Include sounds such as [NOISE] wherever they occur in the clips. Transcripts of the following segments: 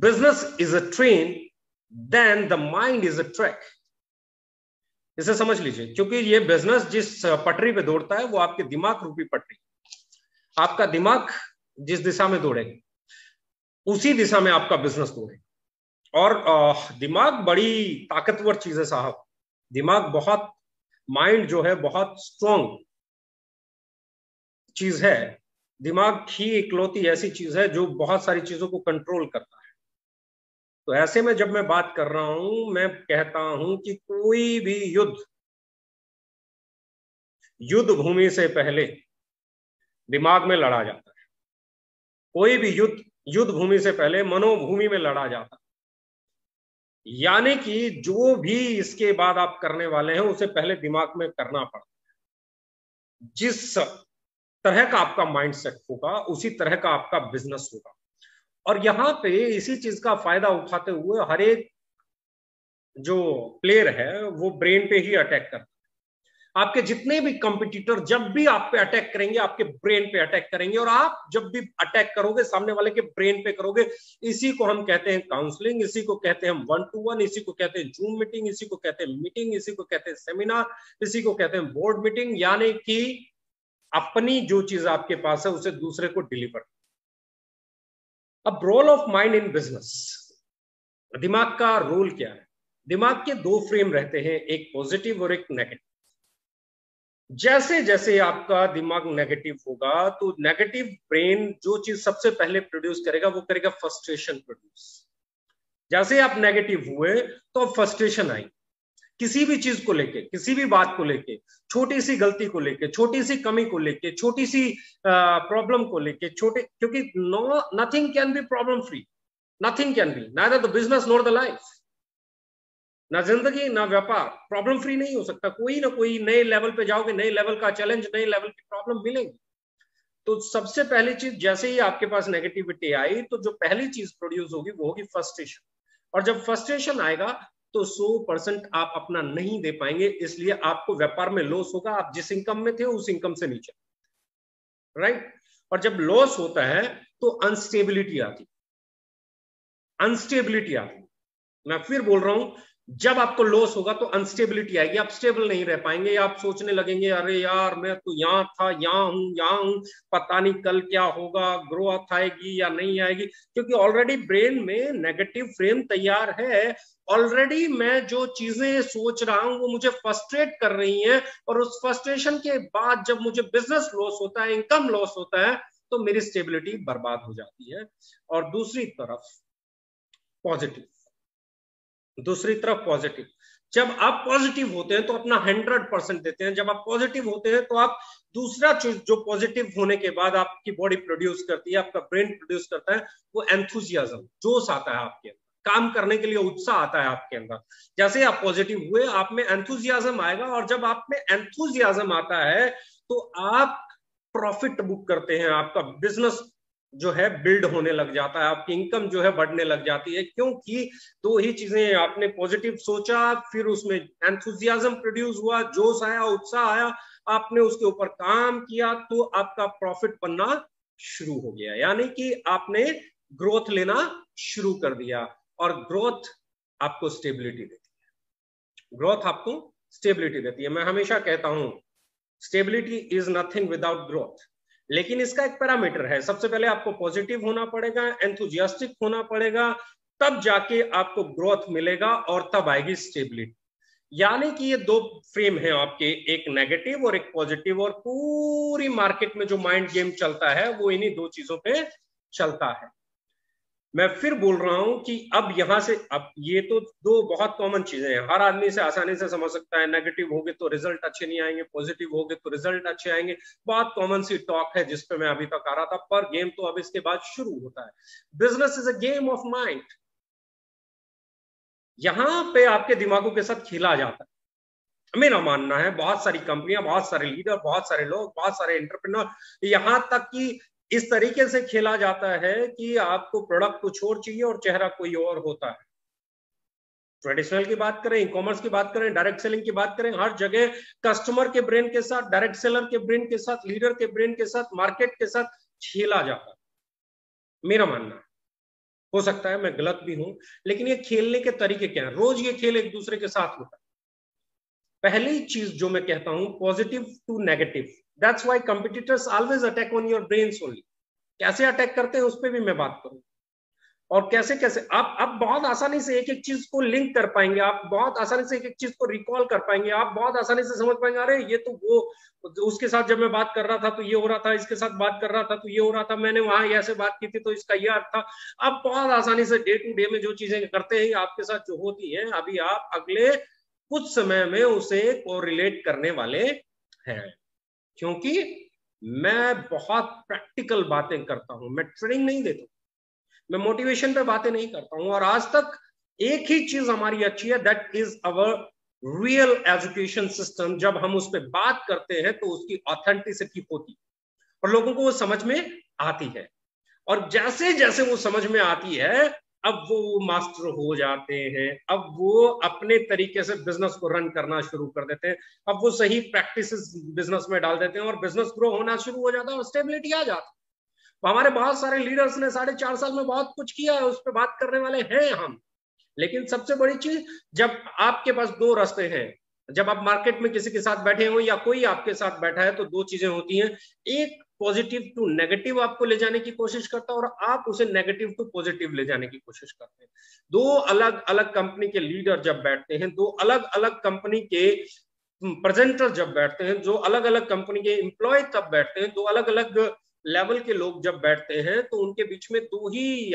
business is a train, then the mind is a track. इसे समझ लीजिए, क्योंकि ये बिज़नेस जिस पटरी पे दौड़ता है, वो आपके दिमाग रूपी पटरी आपका दिमाग जिस दिशा में दौड़ेगा, उसी दिशा में आपका बिज़नेस दौड़ेगा। और दिमाग बड़ी ताकतवर चीज़ है साहब। दिमाग बहुत माइंड जो है, बहुत स्ट्रॉन्ग चीज़ है। दिमाग ही इकलौती ऐसी चीज़ है जो बहुत सारी चीज़ों को कंट्रोल करता है। तो ऐसे में जब मैं बात कर रहा हूँ, मैं कहता हूँ कि कोई भी युद्ध युद्ध भूमि से पहले दिमाग में लड़ा जाता है। कोई भी युद्ध युद्ध भूमि से पहले मनोभूमि में लड़ा जाता है। यानी कि जो भी इसके बाद आप करने वाले हैं, उसे पहले दिमाग में करना पड़ता है। जिस तरह का आपका माइंड सेट होगा, उसी तरह का आपका बिज़नेस होगा। और यहाँ पे इसी चीज़ का फ़ायदा उठाते हुए हर एक जो प्लेयर है, वो ब्रेन पे ही अटैक करता है। आपके जितने भी कंपटीटर जब भी आप पे अटैक करेंगे, आपके ब्रेन पे अटैक करेंगे और आप जब भी अटैक करोगे, सामने वाले के ब्रेन पे करोगे, इसी को हम कहते हैं काउंसलिंग इसी को कहते हैं वन टू वन इसी को कहते हैं जूम मीटिंग इसी को कहते हैं मीटिंग इसी को कहते हैं सेमिनार इसी को कहते हैं बोर्ड मीटिंग यानी कि अपनी जो चीज़ आपके पास है, उसे दूसरे को डिलीवर अब role of mind in business दिमाग का रोल क्या है? दिमाग के दो फ्रेम रहते हैं, एक पॉजिटिव और एक नेगेटिव जैसे जैसे आपका दिमाग नेगेटिव होगा तो नेगेटिव ब्रेन जो चीज़ सबसे पहले प्रोड्यूस करेगा, वो करेगा फ्रस्ट्रेशन प्रोड्यूस जैसे आप नेगेटिव हुए तो फ्रस्ट्रेशन आई किसी भी चीज़ को लेके, किसी भी बात को लेके, छोटी सी गलती को लेके, छोटी सी कमी को लेके, छोटी सी प्रॉब्लम को लेके, छोटे, क्योंकि no nothing can be problem free nothing can be neither the business nor the life ना ज़िंदगी, ना व्यापार. प्रॉब्लम फ्री नहीं हो सकता. कोई ना कोई नए लेवल पे जाओगे, नए लेवल का चैलेंज नए लेवल की प्रॉब्लम मिलेगी. तो सबसे पहली चीज़, जैसे ही आपके पास नेगेटिविटी आई तो जो पहली चीज़ प्रोड्यूस होगी, वो होगी फ्रस्ट्रेशन और जब फ्रस्ट्रेशन आएगा तो 100 परसेंट आप अपना नहीं दे पाएँगे, इसलिए आपको व्यापार में लॉस होगा। आप जिस इनकम में थे, उस इनकम से नीचे। राइट और जब लॉस होता है तो अनस्टेबिलिटी आती। अनस्टेबिलिटी आती। मैं फिर बोल रहा हूँ जब आपको लॉस होगा तो अनस्टेबिलिटी आएगी, आप स्टेबल नहीं रह पाएँगे, आप सोचने लगेंगे, अरे यार, मैं तो यहाँ था, यहाँ हूँ यहाँ हूँ, पता नहीं कल क्या होगा ग्रोथ आएगी या नहीं आएगी? क्योंकि ऑलरेडी ब्रेन में नेगेटिव फ्रेम तैयार है। ऑलरेडी मैं जो चीज़ें सोच रहा हूँ, वो मुझे फ्रस्ट्रेट कर रही हैं और उस फ्रस्ट्रेशन के बाद जब मुझे बिज़नेस लॉस होता है इनकम लॉस होता है तो मेरी स्टेबिलिटी बर्बाद हो जाती है। और दूसरी तरफ़ पॉजिटिव दूसरी तरफ़ पॉजिटिव जब आप पॉजिटिव होते हैं तो अपना हंड्रेड परसेंट देते हैं। जब आप पॉजिटिव होते हैं तो आप दूसरा जो पॉजिटिव होने के बाद आपकी बॉडी प्रोड्यूस करती है, आपका ब्रेन प्रोड्यूस करता है, वो एंथुजियाजम जोश आता है आपके अंदर। काम करने के लिए उत्साह आता है आपके अंदर। जैसे आप पॉजिटिव हुए, आप में एंथुजियाजम आएगा और जब आप में एंथुजियाजम आता है तो आप प्रॉफिट बुक करते हैं, आपका बिज़नेस जो है बिल्ड होने लग जाता है, आपकी इनकम जो है बढ़ने लग जाती है, क्योंकि दो ही चीज़ें आपने पॉजिटिव सोचा, फिर उसमें एंथुजियाजम प्रोड्यूस हुआ, जोश आया, उत्साह आया, आपने उसके ऊपर काम किया तो आपका प्रॉफिट बनना शुरू हो गया। यानी कि आपने ग्रोथ लेना शुरू कर दिया और ग्रोथ आपको स्टेबिलिटी देती है। ग्रोथ आपको स्टेबिलिटी देती है। मैं हमेशा कहता हूँ stability is nothing without growth लेकिन इसका एक पैरामीटर है। सबसे पहले आपको पॉजिटिव होना पड़ेगा एंथुजियास्टिक होना पड़ेगा, तब जाके आपको ग्रोथ मिलेगा और तब आएगी स्टेबिलिटी यानी कि ये दो फ्रेम है आपके, एक नेगेटिव और एक पॉजिटिव और पूरी मार्केट में जो माइंड गेम चलता है, वो इन्हीं दो चीज़ों पे चलता है। मैं फिर बोल रहा हूँ कि अब यहाँ से, अब ये तो दो बहुत कॉमन चीज़ें हैं। हर आदमी से आसानी से समझ सकता है। नेगेटिव होगे तो रिज़ल्ट अच्छे नहीं आएँगे पॉजिटिव होगे तो रिज़ल्ट अच्छे आएँगे। बहुत कॉमन सी टॉक है जिसपे मैं अभी तक आ रहा था, पर गेम तो अब इसके बाद शुरू होता है। Business is a game of mind यहाँ पे आपके दिमागों के साथ खेला जाता है। मेरा मानना है, बहुत सारी कंपनियाँ बहुत सारे लीडर बहुत सारे लोग, बहुत सारे इंटरप्रेन्योर यहाँ तक कि इस तरीके से खेला जाता है कि आपको प्रोडक्ट कुछ और चाहिए और चेहरा कोई और होता है। ट्रेडिशनल की बात करें ई कॉमर्स की बात करें डायरेक्ट सेलिंग की बात करें, हर जगह कस्टमर के ब्रेन के साथ डायरेक्ट सेलर के ब्रेन के साथ लीडर के ब्रेन के साथ मार्केट के साथ खेला जाता है। मेरा मानना है। हो सकता है मैं गलत भी हूँ, लेकिन ये खेलने के तरीके क्या है? रोज ये खेल एक दूसरे के साथ होता है। पहली चीज़ जो मैं कहता हूँ positive to negative that's why competitors always attack on your brain only कैसे अटैक करते हैं, उस पर भी मैं बात करूँ। और कैसे कैसे? आप आप बहुत आसानी से एक एक चीज़ को लिंक कर पाएँगे, आप बहुत आसानी से एक एक चीज़ को रिकॉल कर पाएँगे, आप बहुत आसानी से समझ पाएँगे, अरे, ये तो वो, उसके साथ जब मैं बात कर रहा था तो ये हो रहा था, इसके साथ बात कर रहा था तो ये हो रहा था, मैंने वहाँ ऐसे बात की थी तो इसका ये अर्थ था। आप बहुत आसानी से डे टू डे में जो चीज़ें करते हैं आपके साथ जो होती है, अभी आप अगले कुछ समय में उसे कोरिलेट करने वाले हैं। क्योंकि मैं बहुत प्रैक्टिकल बातें करता हूँ, मैं ट्रेनिंग नहीं देता मैं मोटिवेशन पे बातें नहीं करता हूँ और आज तक एक ही चीज़ हमारी अच्छी है that is our real education system जब हम उस पर बात करते हैं तो उसकी ऑथेंटिसिटी होती और लोगों को वो समझ में आती है। और जैसे जैसे वो समझ में आती है अब वो मास्टर हो जाते हैं, अब वो अपने तरीके से बिज़नेस को रन करना शुरू कर देते हैं, अब वो सही प्रैक्टिस बिज़नेस में डाल देते हैं और बिज़नेस ग्रो होना शुरू हो जाता है और स्टेबिलिटी आ जाती है। तो हमारे बहुत सारे लीडर्स ने साढ़े चार साल में बहुत कुछ किया है, उस पर बात करने वाले हैं हम। लेकिन सबसे बड़ी चीज़, जब आपके पास दो रास्ते हैं, जब आप मार्केट में किसी के साथ बैठे हो या कोई आपके साथ बैठा है तो दो चीज़ें होती हैं। एक पॉजिटिव टू नेगेटिव आपको ले जाने की कोशिश करता है, और आप उसे नेगेटिव टू पॉजिटिव ले जाने की कोशिश करते हैं। दो अलग अलग कंपनी के लीडर जब बैठते हैं, दो अलग अलग कंपनी के प्रेजेंटर जब बैठते हैं, जो अलग अलग कंपनी के एम्प्लॉय तब बैठते हैं, दो अलग अलग लेवल के लोग जब बैठते हैं तो उनके बीच में दो ही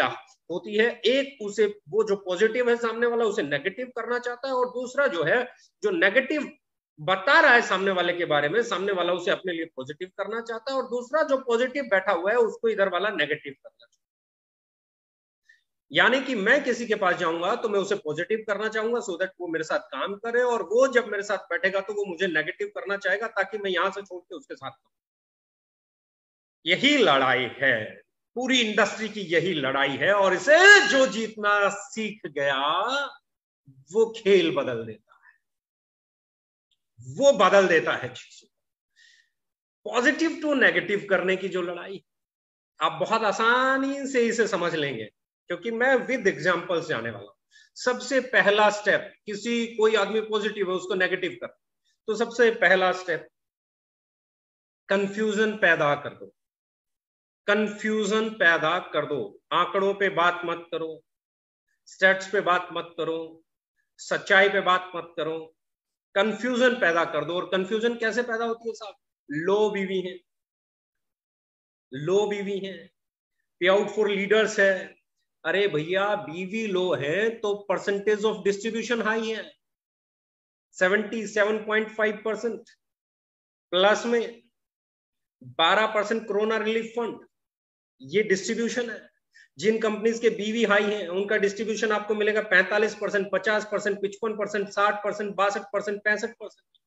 होती है। एक उसे, वो जो पॉजिटिव है सामने वाला, उसे नेगेटिव करना चाहता है, और दूसरा जो है, जो नेगेटिव बता रहा है सामने वाले के बारे में, सामने वाला उसे अपने लिए पॉजिटिव करना चाहता है और दूसरा जो पॉजिटिव बैठा हुआ है, उसको इधर वाला नेगेटिव करना चाहता है। यानी कि मैं किसी के पास जाऊँगा तो मैं उसे पॉजिटिव करना चाहूँगा सो दैट वो मेरे साथ काम करे और वो जब मेरे साथ बैठेगा तो वो मुझे नेगेटिव करना चाहेगा ताकि मैं यहाँ से छोड़ के उसके साथ यही लड़ाई है। पूरी इंडस्ट्री की यही लड़ाई है और इसे जो जीतना सीख गया, वो खेल बदल देता वो बदल देता है चीज़ों पॉजिटिव टू नेगेटिव करने की जो लड़ाई, आप बहुत आसानी से इसे समझ लेंगे, क्योंकि मैं विद एग्जाम्पल्स जाने वाला हूँ। सबसे पहला स्टेप किसी कोई आदमी पॉजिटिव है, उसको नेगेटिव कर। तो सबसे पहला स्टेप कंफ्यूजन पैदा कर दो। कंफ्यूजन पैदा कर दो। आंकड़ों पे बात मत करो। स्टेट्स पे बात मत करो। सच्चाई पे बात मत करो। कंफ्यूजन पैदा कर दो। और कंफ्यूजन कैसे पैदा होती है साहब? लो बीवी है। लो बीवी है। पे आउट फॉर लीडर्स है। अरे भैया, बीवी लो है तो परसेंटेज ऑफ़ डिस्ट्रीब्यूशन हाई है। 77.5 परसेंट प्लस में 12 परसेंट कोरोना रिलीफ फंड ये डिस्ट्रीब्यूशन है। जिन कंपनीज़ के बीवी हाई हैं, उनका डिस्ट्रीब्यूशन आपको मिलेगा 45 परसेंट, पचास परसेंट, पिचपन परसेंट, साठ परसेंट, बासठ परसेंट, पैंसठ परसेंट।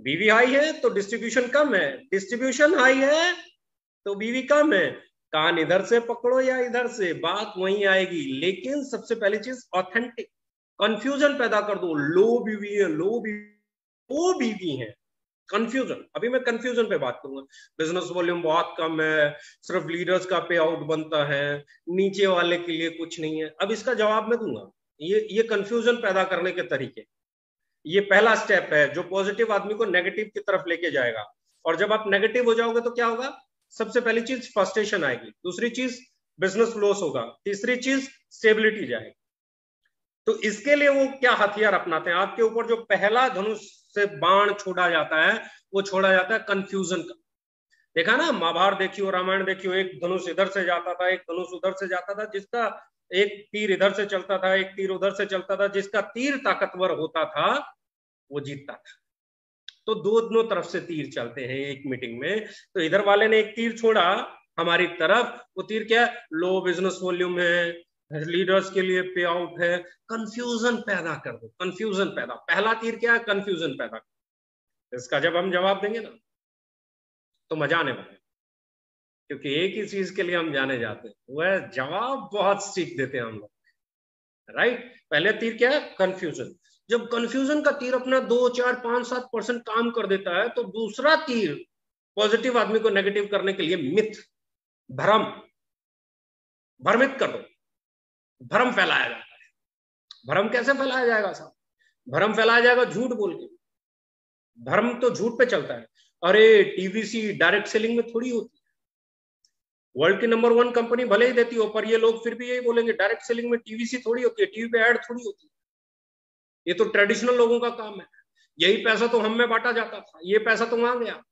बीवी हाई है तो डिस्ट्रीब्यूशन कम है। डिस्ट्रीब्यूशन हाई है तो बीवी कम है। कान इधर से पकड़ो या इधर से, बात वहीं आएगी। लेकिन सबसे पहली चीज़ ऑथेंटिक कंफ्यूजन पैदा कर दो। लो बीवी है लो बीवी वो बीवी है। कंफ्यूजन अभी मैं कंफ्यूजन पे बात करूँगा। बिज़नेस वॉल्यूम बहुत कम है, सिर्फ़ लीडर्स का पे आउट बनता है, नीचे वाले के लिए कुछ नहीं है। अब इसका जवाब मैं दूँगा। ये ये कंफ्यूजन पैदा करने के तरीके। ये पहला स्टेप है जो पॉजिटिव आदमी को नेगेटिव की तरफ़ लेके जाएगा। और जब आप नेगेटिव हो जाओगे तो क्या होगा? सबसे पहली चीज़ फर्स्टेशन आएगी। दूसरी चीज़ बिज़नेस लॉस होगा। तीसरी चीज़ स्टेबिलिटी जाएगी। तो इसके लिए वो क्या हथियार अपनाते हैं? आपके ऊपर जो पहला धनुष से बाण छोड़ा जाता है, वो छोड़ा जाता है कंफ्यूजन का। देखा ना, महाभारत देखियो, रामायण देखियो, एक धनुष इधर से जाता था, एक धनुष उधर से जाता था, जिसका एक तीर इधर से चलता था, एक तीर उधर से चलता था, जिसका तीर ताकतवर होता था, वो जीतता था। तो दोनों तरफ़ से तीर चलते हैं एक मीटिंग में। तो इधर वाले ने एक तीर छोड़ा, हमारी तरफ़, वो तीर क्या लो बिज़नेस वॉल्यूम है लीडर्स के लिए पे आउट है कंफ्यूजन पैदा कर दो कंफ्यूजन पैदा पहला तीर क्या है? कंफ्यूजन पैदा कर। इसका जब हम जवाब देंगे ना तो मज़ा आने वाले क्योंकि एक ही चीज़ के लिए हम जाने जाते हैं वह जवाब बहुत सीख देते हैं हम लोग। राइट पहले तीर क्या है? कंफ्यूजन जब कंफ्यूजन का तीर अपना दो, चार, पाँच, सात परसेंट काम कर देता है तो दूसरा तीर पॉजिटिव आदमी को नेगेटिव करने के लिए मिथ भ्रम, भ्रमित कर दो। भ्रम फैलाया जाता है। भ्रम कैसे फैलाया जाएगा साहब? भ्रम फैलाया जाएगा झूठ बोल के। भ्रम तो झूठ पे चलता है। अरे टीवीसी डायरेक्ट सेलिंग में थोड़ी होती है। वर्ल्ड की नंबर वन कंपनी भले ही देती हो, पर ये लोग फिर भी यही बोलेंगे डायरेक्ट सेलिंग में टीवीसी थोड़ी होती है टीवी पे एड थोड़ी होती है। ये तो ट्रेडिशनल लोगों का काम है। यही पैसा तो हम में बांटा जाता था। ये पैसा तो वहाँ गया।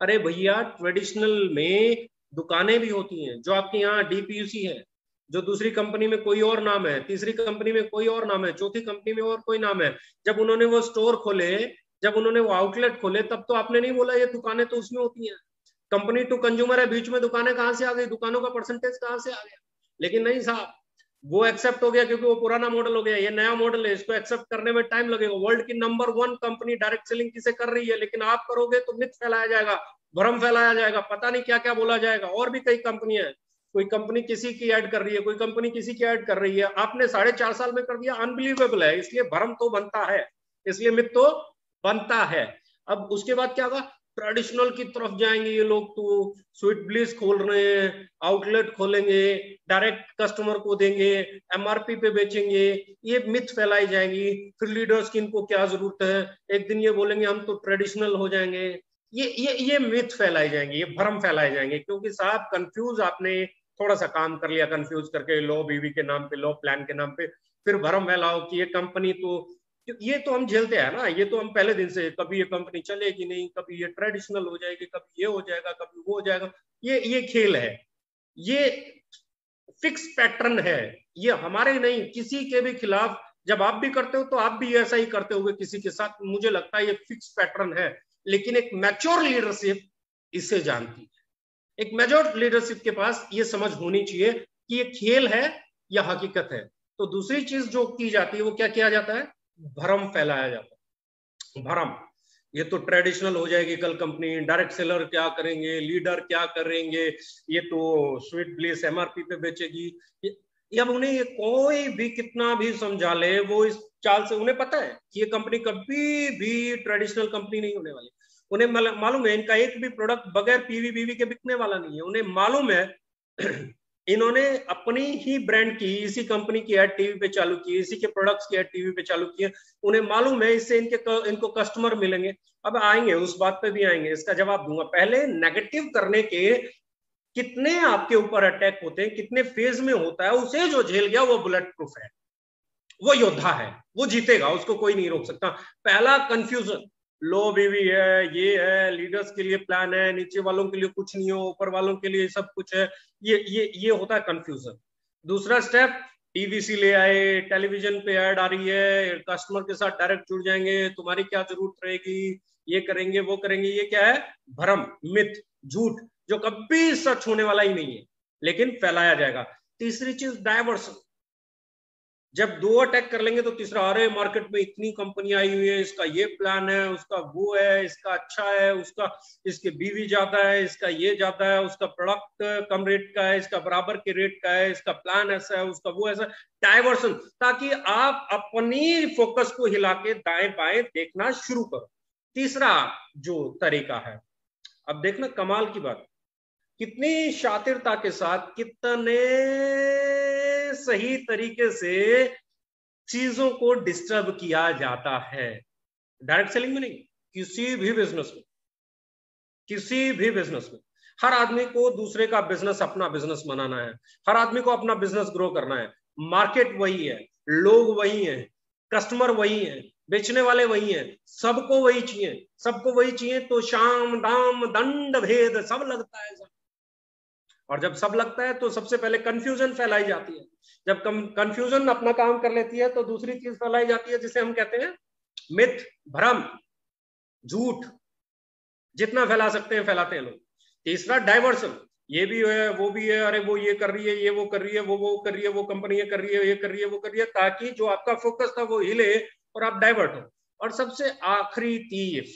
अरे भैया ट्रेडिशनल में दुकानें भी होती हैं, जो आपके यहाँ डीपीयूसी है। जो दूसरी कंपनी में कोई और नाम है, तीसरी कंपनी में कोई और नाम है, चौथी कंपनी में और कोई नाम है, जब उन्होंने वो स्टोर खोले, जब उन्होंने वो आउटलेट खोले, तब तो आपने नहीं बोला ये दुकानें तो उसमें होती हैं। कंपनी टू कंज्यूमर है, बीच में दुकानें कहाँ से आ गई? दुकानों का परसेंटेज कहाँ से आ गया? लेकिन नहीं साहब, वो एक्सेप्ट हो गया क्योंकि वो पुराना मॉडल हो गया, ये नया मॉडल है, इसको एक्सेप्ट करने में टाइम लगेगा। वर्ल्ड की number one company direct selling किसे कर रही है? लेकिन आप करोगे तो मिथ फैलाया जाएगा, भ्रम फैलाया जाएगा, पता नहीं क्या क्या बोला जाएगा। और भी कई कंपनियाँ हैं कोई कंपनी किसी की ऐड कर रही है, कोई कंपनी किसी की ऐड कर रही है, आपने साढ़े चार साल में कर दिया अनबिलीवेबल है, इसलिए भ्रम तो बनता है, इसलिए मिथ तो बनता है। अब उसके बाद क्या होगा ट्रेडिशनल की तरफ़ जाएँगे ये लोग तो स्वीट ब्लिस खोल रहे हैं आउटलेट खोलेंगे डायरेक्ट कस्टमर को देंगे एमआरपी पे बेचेंगे, ये मिथ फैलाई जाएँगी। फिर लीडर्स की इनको क्या ज़रूरत है? एक दिन ये बोलेंगे, हम तो ट्रेडिशनल हो जाएँगे। ये ये ये मिथ फैलाई जाएँगे, ये भ्रम फैलाए जाएँगे, क्योंकि साहब कंफ्यूज आपने थोड़ा सा काम कर लिया कंफ्यूज करके लो बीवी के नाम पे लो प्लान के नाम पे, फिर भरम फैलाओ कि ये कंपनी तो ये तो हम झेलते हैं ना, ये तो हम पहले दिन से, कभी ये कंपनी चलेगी नहीं, कभी ये ट्रेडिशनल हो जाएगी, कभी ये हो जाएगा, कभी वो हो जाएगा, ये ये खेल है। ये फिक्स पैटर्न है। ये हमारे नहीं, किसी के भी खिलाफ जब आप भी करते हो तो आप भी ऐसा ही करते हो किसी के साथ। मुझे लगता है ये फिक्स पैटर्न है, लेकिन एक मैच्योर लीडरशिप इसे जानती है। एक मैच्योर लीडरशिप के पास ये समझ होनी चाहिए कि ये खेल है या हकीकत है। तो दूसरी चीज़ जो की जाती है वो क्या किया जाता है? भरम फैलाया जाता है। भरम। ये तो ट्रेडिशनल हो जाएगी कल कंपनी डायरेक्ट सेलर क्या करेंगे लीडर क्या करेंगे, ये तो स्वीट ब्लेस एमआरपी पे बेचेगी। अब उन्हें ये कोई भी कितना भी समझा ले, वो इस चाल से उन्हें पता है कि ये कंपनी कभी भी ट्रेडिशनल कंपनी नहीं होने वाली। उन्हें मालूम है, इनका एक भी प्रोडक्ट बगैर पीवी बीवी के बिकने वाला नहीं है। उन्हें मालूम है, [CLEARS THROAT] इन्होंने अपनी ही ब्रांड की, इसी कंपनी की एड टीवी पे चालू की, इसी के प्रोडक्ट्स की एड टीवी पे चालू की उन्हें मालूम है, इससे इनके इनको कस्टमर मिलेंगे। अब आएँगे, उस बात पे भी आएँगे, इसका जवाब दूँगा। पहले नेगेटिव करने के कितने आपके ऊपर अटैक होते हैं, कितने फ़ेज़ में होता है, उसे जो झेल गया, वो बुलेट प्रूफ है। वो योद्धा है, वो जीतेगा, उसको कोई नहीं रोक सकता। पहला कंफ्यूजन लो बीवी है, ये है लीडर्स के लिए प्लान है, नीचे वालों के लिए कुछ नहीं हो, ऊपर वालों के लिए सब कुछ है, ये ये ये होता है कंफ्यूजन दूसरा स्टेप टीवीसी ले आए टेलीविज़न पे ऐड आ रही है कस्टमर के साथ डायरेक्ट जुड़ जाएँगे, तुम्हारी क्या ज़रूरत रहेगी, ये करेंगे, वो करेंगे, ये क्या है? भ्रम, मिथ, झूठ, जो कभी सच होने वाला ही नहीं है, लेकिन फैलाया जाएगा. तीसरी चीज़ डायवर्सन जब दो अटैक कर लेंगे तो तीसरा, अरे मार्केट में इतनी कंपनी आई हुई है, इसका ये प्लान है, उसका वो है, इसका अच्छा है, उसका, इसके बीवी ज़्यादा है, इसका ये ज़्यादा है, उसका प्रोडक्ट कम रेट का है, इसका बराबर के रेट का है, इसका प्लान ऐसा है, उसका वो ऐसा डाइवर्सन ताकि आप अपनी फोकस को हिला के दाएँ बाएँ देखना शुरू करो। तीसरा जो तरीका है, अब देखना कमाल की बात, कितनी शातिरता के साथ कितने सही तरीके से चीज़ों को डिस्टर्ब किया जाता है। डायरेक्ट सेलिंग में नहीं किसी भी बिज़नेस में, किसी भी बिज़नेस में, हर आदमी को दूसरे का बिज़नेस अपना बिज़नेस बनाना है, हर आदमी को अपना बिज़नेस ग्रो करना है। मार्केट वही है, लोग वही हैं कस्टमर वही हैं, बेचने वाले वही हैं, सबको वही चाहिए, सबको वही चाहिए तो शाम, दाम, दंड, भेद, सब लगता है सब। और जब सब लगता है तो सबसे पहले कंफ्यूजन फैलाई जाती है। जब कंफ्यूजन अपना काम कर लेती है तो दूसरी चीज़ फैलाई जाती है, जिसे हम कहते हैं मिथ, भ्रम, झूठ। जितना फैला सकते हैं, फैलाते हैं लोग। तीसरा डाइवर्सन ये भी है, वो भी है, अरे वो ये कर रही है, ये वो कर रही है, वो वो कर रही है, वो कंपनी ये कर रही है, ये कर रही है, वो कर रही है, ताकि जो आपका फोकस था वो हिले और आप डाइवर्ट हो। और सबसे आखिरी तीर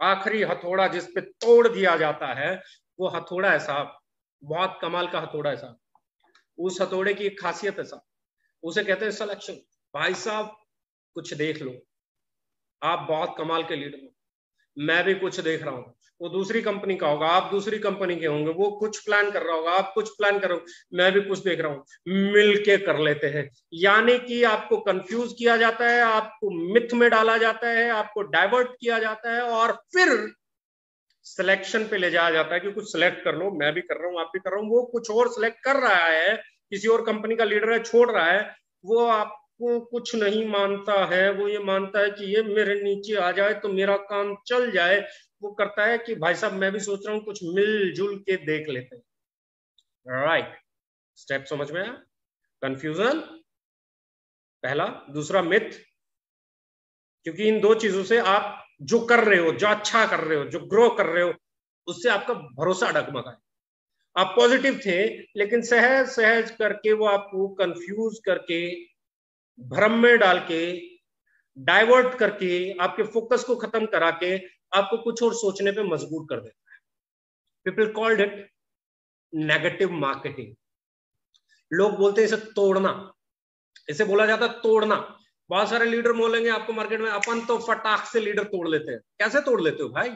आखिरी हथौड़ा जिस पे तोड़ दिया जाता है, वो हथौड़ा है साहब। बहुत कमाल का हथौड़ा है साहब। उस हथौड़े की एक खासियत है साहब। उसे कहते हैं सिलेक्शन भाई साहब, कुछ देख लो। आप बहुत कमाल के लीडर हो। मैं भी कुछ देख रहा हूँ। वो दूसरी कंपनी का होगा, आप दूसरी कंपनी के होंगे। वो कुछ प्लान कर रहा होगा, आप कुछ प्लान करो मैं भी कुछ देख रहा हूँ। मिल के कर लेते हैं। यानी कि आपको कंफ्यूज किया जाता है, आपको मिथ में डाला जाता है, आपको डाइवर्ट किया जाता है और फिर सिलेक्शन पे ले जाया जाता है कि कुछ सिलेक्ट कर लो, मैं भी कर रहा हूँ, आप भी कर रहा हूँ, वो कुछ और सिलेक्ट कर रहा है, किसी और कंपनी का लीडर है, छोड़ रहा है, वो आपको कुछ नहीं मानता है, वो ये मानता है कि ये मेरे नीचे आ जाए तो मेरा काम चल जाए। वो करता है कि भाई साहब, मैं भी सोच रहा हूँ, कुछ मिलजुल के देख लेते हैं। राइट स्टेप समझ में आया? कंफ्यूजन पहला। दूसरा मिथ क्योंकि इन दो चीज़ों से आप जो कर रहे हो, जो अच्छा कर रहे हो, जो ग्रो कर रहे हो, उससे आपका भरोसा डगमगा आप पॉजिटिव थे, लेकिन सहज सहज करके वो आपको कंफ्यूज करके, भ्रम में डाल के डाइवर्ट करके, आपके फोकस को खत्म करा के, आपको कुछ और सोचने पे मजबूर कर देता है। People called it negative marketing लोग बोलते हैं, इसे तोड़ना। इसे बोला जाता है तोड़ना। बहुत सारे लीडर बोलेंगे आपको मार्केट में, अपन तो फटाक से लीडर तोड़ लेते हैं। कैसे तोड़ लेते हो भाई?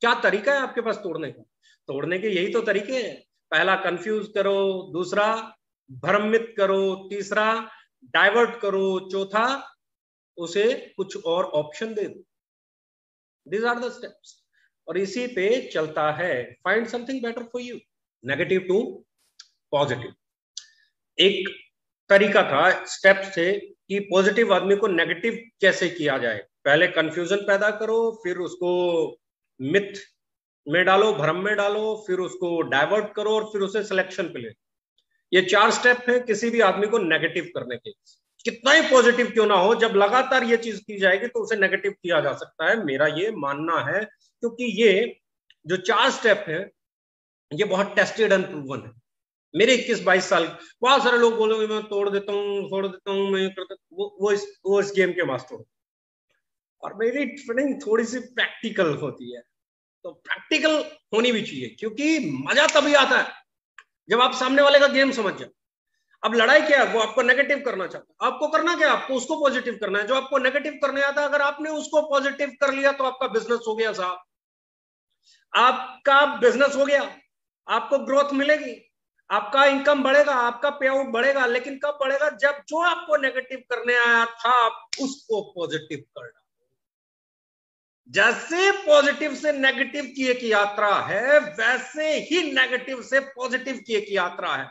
क्या तरीका है आपके पास तोड़ने का? तोड़ने के यही तो तरीके हैं। पहला कंफ्यूज करो। दूसरा, भ्रमित करो। तीसरा डाइवर्ट करो। चौथा, उसे कुछ और ऑप्शन दे दो। दीज आर द स्टेप्स और इसी पे चलता है। Find something better for you negative to positive एक तरीका था स्टेप से कि पॉजिटिव आदमी को नेगेटिव कैसे किया जाए? पहले कंफ्यूजन पैदा करो, फिर उसको मिथ में डालो, भ्रम में डालो, फिर उसको डाइवर्ट करो और फिर उसे सिलेक्शन पे ले ये चार स्टेप है किसी भी आदमी को नेगेटिव करने के कितना ही पॉजिटिव क्यों ना हो, जब लगातार ये चीज़ की जाएगी तो उसे नेगेटिव किया जा सकता है। मेरा ये मानना है, क्योंकि ये जो चार स्टेप है, ये बहुत टेस्टेड एंड प्रूवन है। मेरे इक्कीस बाईस साल, बहुत सारे लोग बोलोगे, मैं तोड़ देता हूँ छोड़ देता हूँ, मैं करता वो वो इस वो इस गेम के मास्टर और मेरी ट्रेनिंग थोड़ी सी प्रैक्टिकल होती है। तो प्रैक्टिकल होनी भी चाहिए, क्योंकि मज़ा तभी आता है जब आप सामने वाले का गेम समझ जाए अब लड़ाई क्या है? वो आपको नेगेटिव करना चाहता है। आपको करना क्या आपको उसको पॉजिटिव करना है। जो आपको नेगेटिव करने आता है, अगर आपने उसको पॉजिटिव कर लिया तो आपका बिज़नेस हो गया साहब। आपका बिज़नेस हो गया। आपको ग्रोथ मिलेगी। आपका इनकम बढ़ेगा, आपका पे आउट बढ़ेगा, लेकिन कब बढ़ेगा? जब जो आपको नेगेटिव करने आया था, आप उसको पॉजिटिव करना जैसे पॉजिटिव से नेगेटिव की एक यात्रा है, वैसे ही नेगेटिव से पॉजिटिव की एक यात्रा है।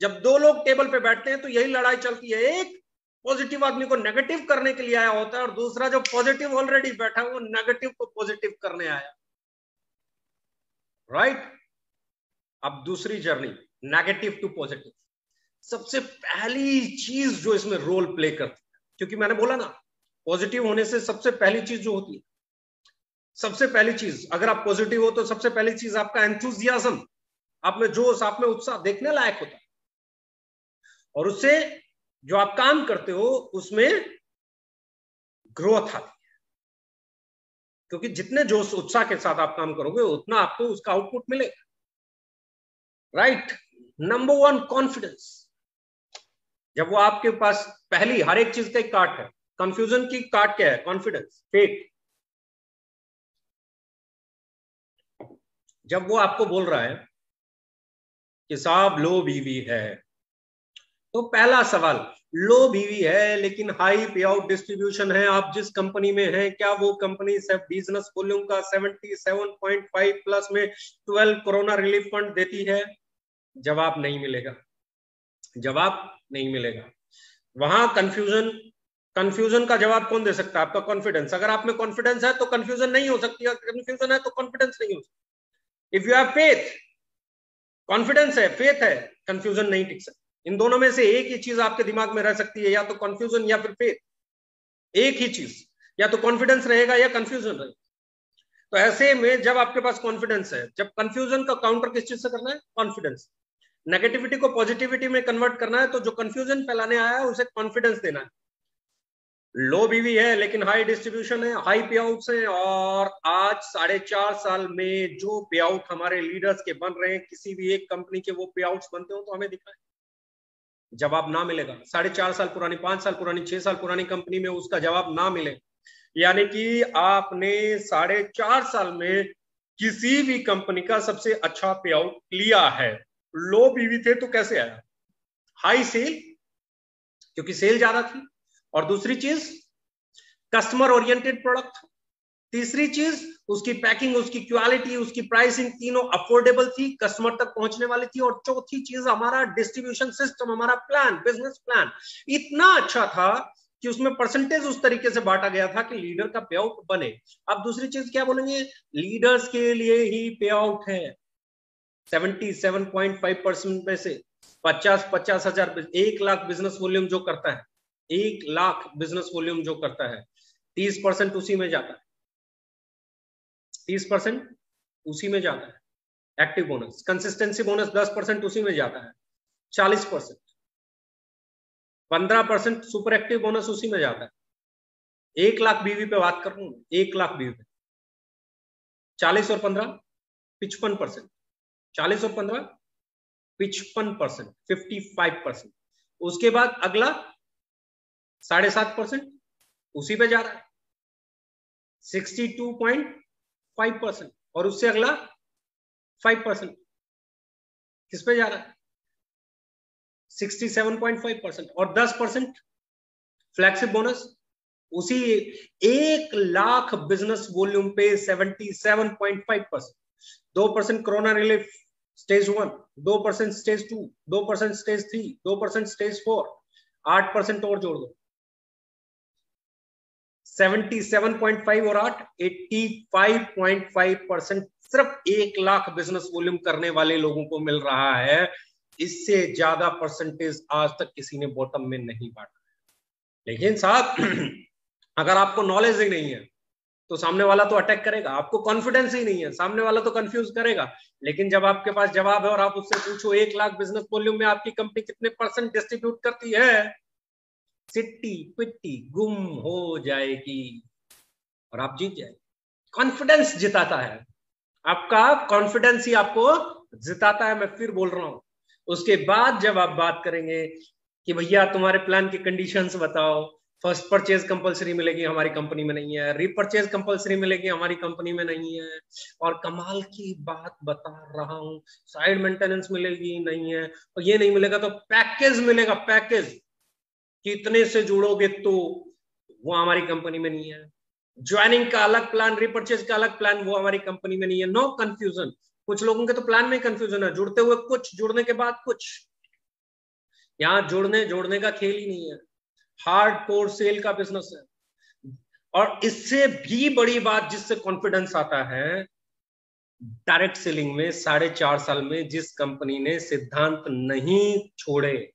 जब दो लोग टेबल पे बैठते हैं तो यही लड़ाई चलती है। एक पॉजिटिव आदमी को नेगेटिव करने के लिए आया होता है, और दूसरा जो पॉजिटिव ऑलरेडी बैठा है, वो नेगेटिव को पॉजिटिव करने आया। Right right? अब दूसरी जर्नी नेगेटिव टू पॉजिटिव सबसे पहली चीज़ जो इसमें रोल प्ले करती है, क्योंकि मैंने बोला ना पॉजिटिव होने से सबसे पहली चीज़ जो होती है, सबसे पहली चीज़, अगर आप पॉजिटिव हो तो सबसे पहली चीज़ आपका एंथुजियाजम आप में जोश, आप में उत्साह देखने लायक होता है। और उससे जो आप काम करते हो, उसमें ग्रोथ आती है। क्योंकि जितने जोश, उत्साह के साथ आप काम करोगे, उतना आपको उसका आउटपुट मिलेगा। राइट नंबर वन कॉन्फिडेंस जब वो आपके पास पहली, हर एक चीज़ का एक काट है। कंफ्यूजन की काट क्या है? कॉन्फिडेंस फेक जब वो आपको बोल रहा है कि साहब लो बीवी है। तो पहला सवाल लो बीवी है, लेकिन हाई पे आउट डिस्ट्रीब्यूशन है, आप जिस कंपनी में हैं, क्या वो कंपनी बिज़नेस वॉल्यूम का 77.5 प्लस में 12 कोरोना रिलीफ फंड देती है? जवाब नहीं मिलेगा। जवाब नहीं मिलेगा। वहाँ कंफ्यूजन कंफ्यूजन का जवाब कौन दे सकता है? आपका कॉन्फिडेंस अगर आप में कॉन्फिडेंस है तो कंफ्यूजन नहीं हो सकती। अगर कंफ्यूजन है तो कॉन्फिडेंस नहीं हो सकती। If you have faith confidence है फेथ है कंफ्यूजन नहीं टिक सकती। इन दोनों में से एक ही चीज़ आपके दिमाग में रह सकती है, या तो कंफ्यूजन या फिर फेथ एक ही चीज़। या तो कॉन्फिडेंस रहेगा या कंफ्यूजन रहेगा। तो ऐसे में जब आपके पास कॉन्फिडेंस है, जब कंफ्यूजन का काउंटर किस चीज़ से करना है? कॉन्फिडेंस नेगेटिविटी को पॉजिटिविटी में कन्वर्ट करना है तो जो कंफ्यूजन फैलाने आया है, उसे कॉन्फिडेंस देना है। लो बीवी है, लेकिन हाई डिस्ट्रीब्यूशन है हाई पे आउट है, और आज साढ़े चार साल में जो पे आउट हमारे लीडर्स के बन रहे हैं, किसी भी एक कंपनी के वो पे आउट बनते हो तो हमें दिखाए जवाब ना मिलेगा। साढ़े चार साल पुरानी, पाँच साल पुरानी, छह साल पुरानी कंपनी में उसका जवाब ना मिले। यानी कि आपने साढ़े चार साल में किसी भी कंपनी का सबसे अच्छा पे आउट लिया है। लो बीवी थे तो कैसे आया? हाई सेल क्योंकि सेल ज़्यादा थी। और दूसरी चीज़ कस्टमर ओरिएंटेड प्रोडक्ट तीसरी चीज़, उसकी पैकिंग उसकी क्वालिटी उसकी प्राइसिंग तीनों अफोर्डेबल थी कस्टमर तक पहुँचने वाली थी। और चौथी चीज़, हमारा डिस्ट्रीब्यूशन सिस्टम हमारा प्लान बिज़नेस प्लान इतना अच्छा था कि उसमें परसेंटेज उस तरीके से बांटा गया था कि लीडर का पे आउट बने। अब दूसरी चीज़ क्या बोलेंगे? लीडर्स के लिए ही पे आउट है। 77.5 परसेंट में से पचास पचास हज़ार एक लाख बिज़नेस वॉल्यूम जो करता है, एक लाख बिज़नेस वॉल्यूम जो करता है, तीस परसेंट उसी में जाता है। तीस परसेंट उसी में जाता है। एक्टिव बोनस कंसिस्टेंसी बोनस दस परसेंट उसी में जाता है। चालीस परसेंट। पंद्रह परसेंट सुपर एक्टिव बोनस उसी में जाता है। एक लाख बीवी पे बात कर रहा हूँ, एक लाख बीवी पे। चालीस और पंद्रह, पिचपन परसेंट। चालीस और पंद्रह? पिचपन परसेंट फिफ्टी फाइव परसेंट। उसके बाद अगला, साढ़े सात परसेंट, उसी पे जा रहा है। Sixty two point five percent, और उससे अगला, फाइव परसेंट। किस पे जा रहा है? 67.5 परसेंट, और 10 परसेंट फ्लैगशिप बोनस। उसी एक लाख बिज़नेस वॉल्यूम पे 77.5 परसेंट। दो percent corona relief, stage one, दो परसेंट स्टेज टू, दो परसेंट स्टेज थ्री, दो परसेंट स्टेज फोर, आठ परसेंट और जोड़ दो। 77.5 और आठ 85.5 परसेंट सिर्फ़ एक लाख बिज़नेस वॉल्यूम करने वाले लोगों को मिल रहा है। इससे ज़्यादा परसेंटेज आज तक किसी ने बॉटम में नहीं बांटा। लेकिन साहब, [CLEARS THROAT] अगर आपको नॉलेज ही नहीं है तो सामने वाला तो अटैक करेगा। आपको कॉन्फिडेंस ही नहीं है। सामने वाला तो कंफ्यूज करेगा। लेकिन जब आपके पास जवाब है और आप उससे पूछो, एक लाख बिज़नेस वॉल्यूम में आपकी कंपनी कितने परसेंट डिस्ट्रीब्यूट करती है? सिट्टी, पिट्टी, गुम हो जाएगी। और आप जीत जाएँगे। कॉन्फिडेंस जिताता है। आपका कॉन्फिडेंस ही आपको जिताता है। मैं फिर बोल रहा हूँ। उसके बाद जब आप बात करेंगे कि भैया तुम्हारे प्लान की कंडीशंस बताओ फ़र्स्ट परचेज कंपलसरी मिलेगी हमारी कंपनी में नहीं है। रीपरचेज कंपलसरी मिलेगी हमारी कंपनी में नहीं है। और कमाल की बात बता रहा हूँ साइड मेंटेनेंस मिलेगी नहीं है। और ये नहीं मिलेगा तो पैकेज मिलेगा पैकेज कितने से जुड़ोगे तो वो हमारी कंपनी में नहीं है। ज्वाइनिंग का अलग प्लान रिपर्चेज का अलग प्लान वो हमारी कंपनी में नहीं है। नो no कंफ्यूजन कुछ लोगों के तो प्लान में कंफ्यूजन है। जुड़ते हुए कुछ, जुड़ने के बाद कुछ। यहाँ जुड़ने, जोड़ने का खेल ही नहीं है। हार्ड कोर सेल का बिज़नेस है। और इससे भी बड़ी बात जिससे कॉन्फिडेंस आता है डायरेक्ट सेलिंग में साढ़े चार साल में जिस कंपनी ने सिद्धांत नहीं छोड़े,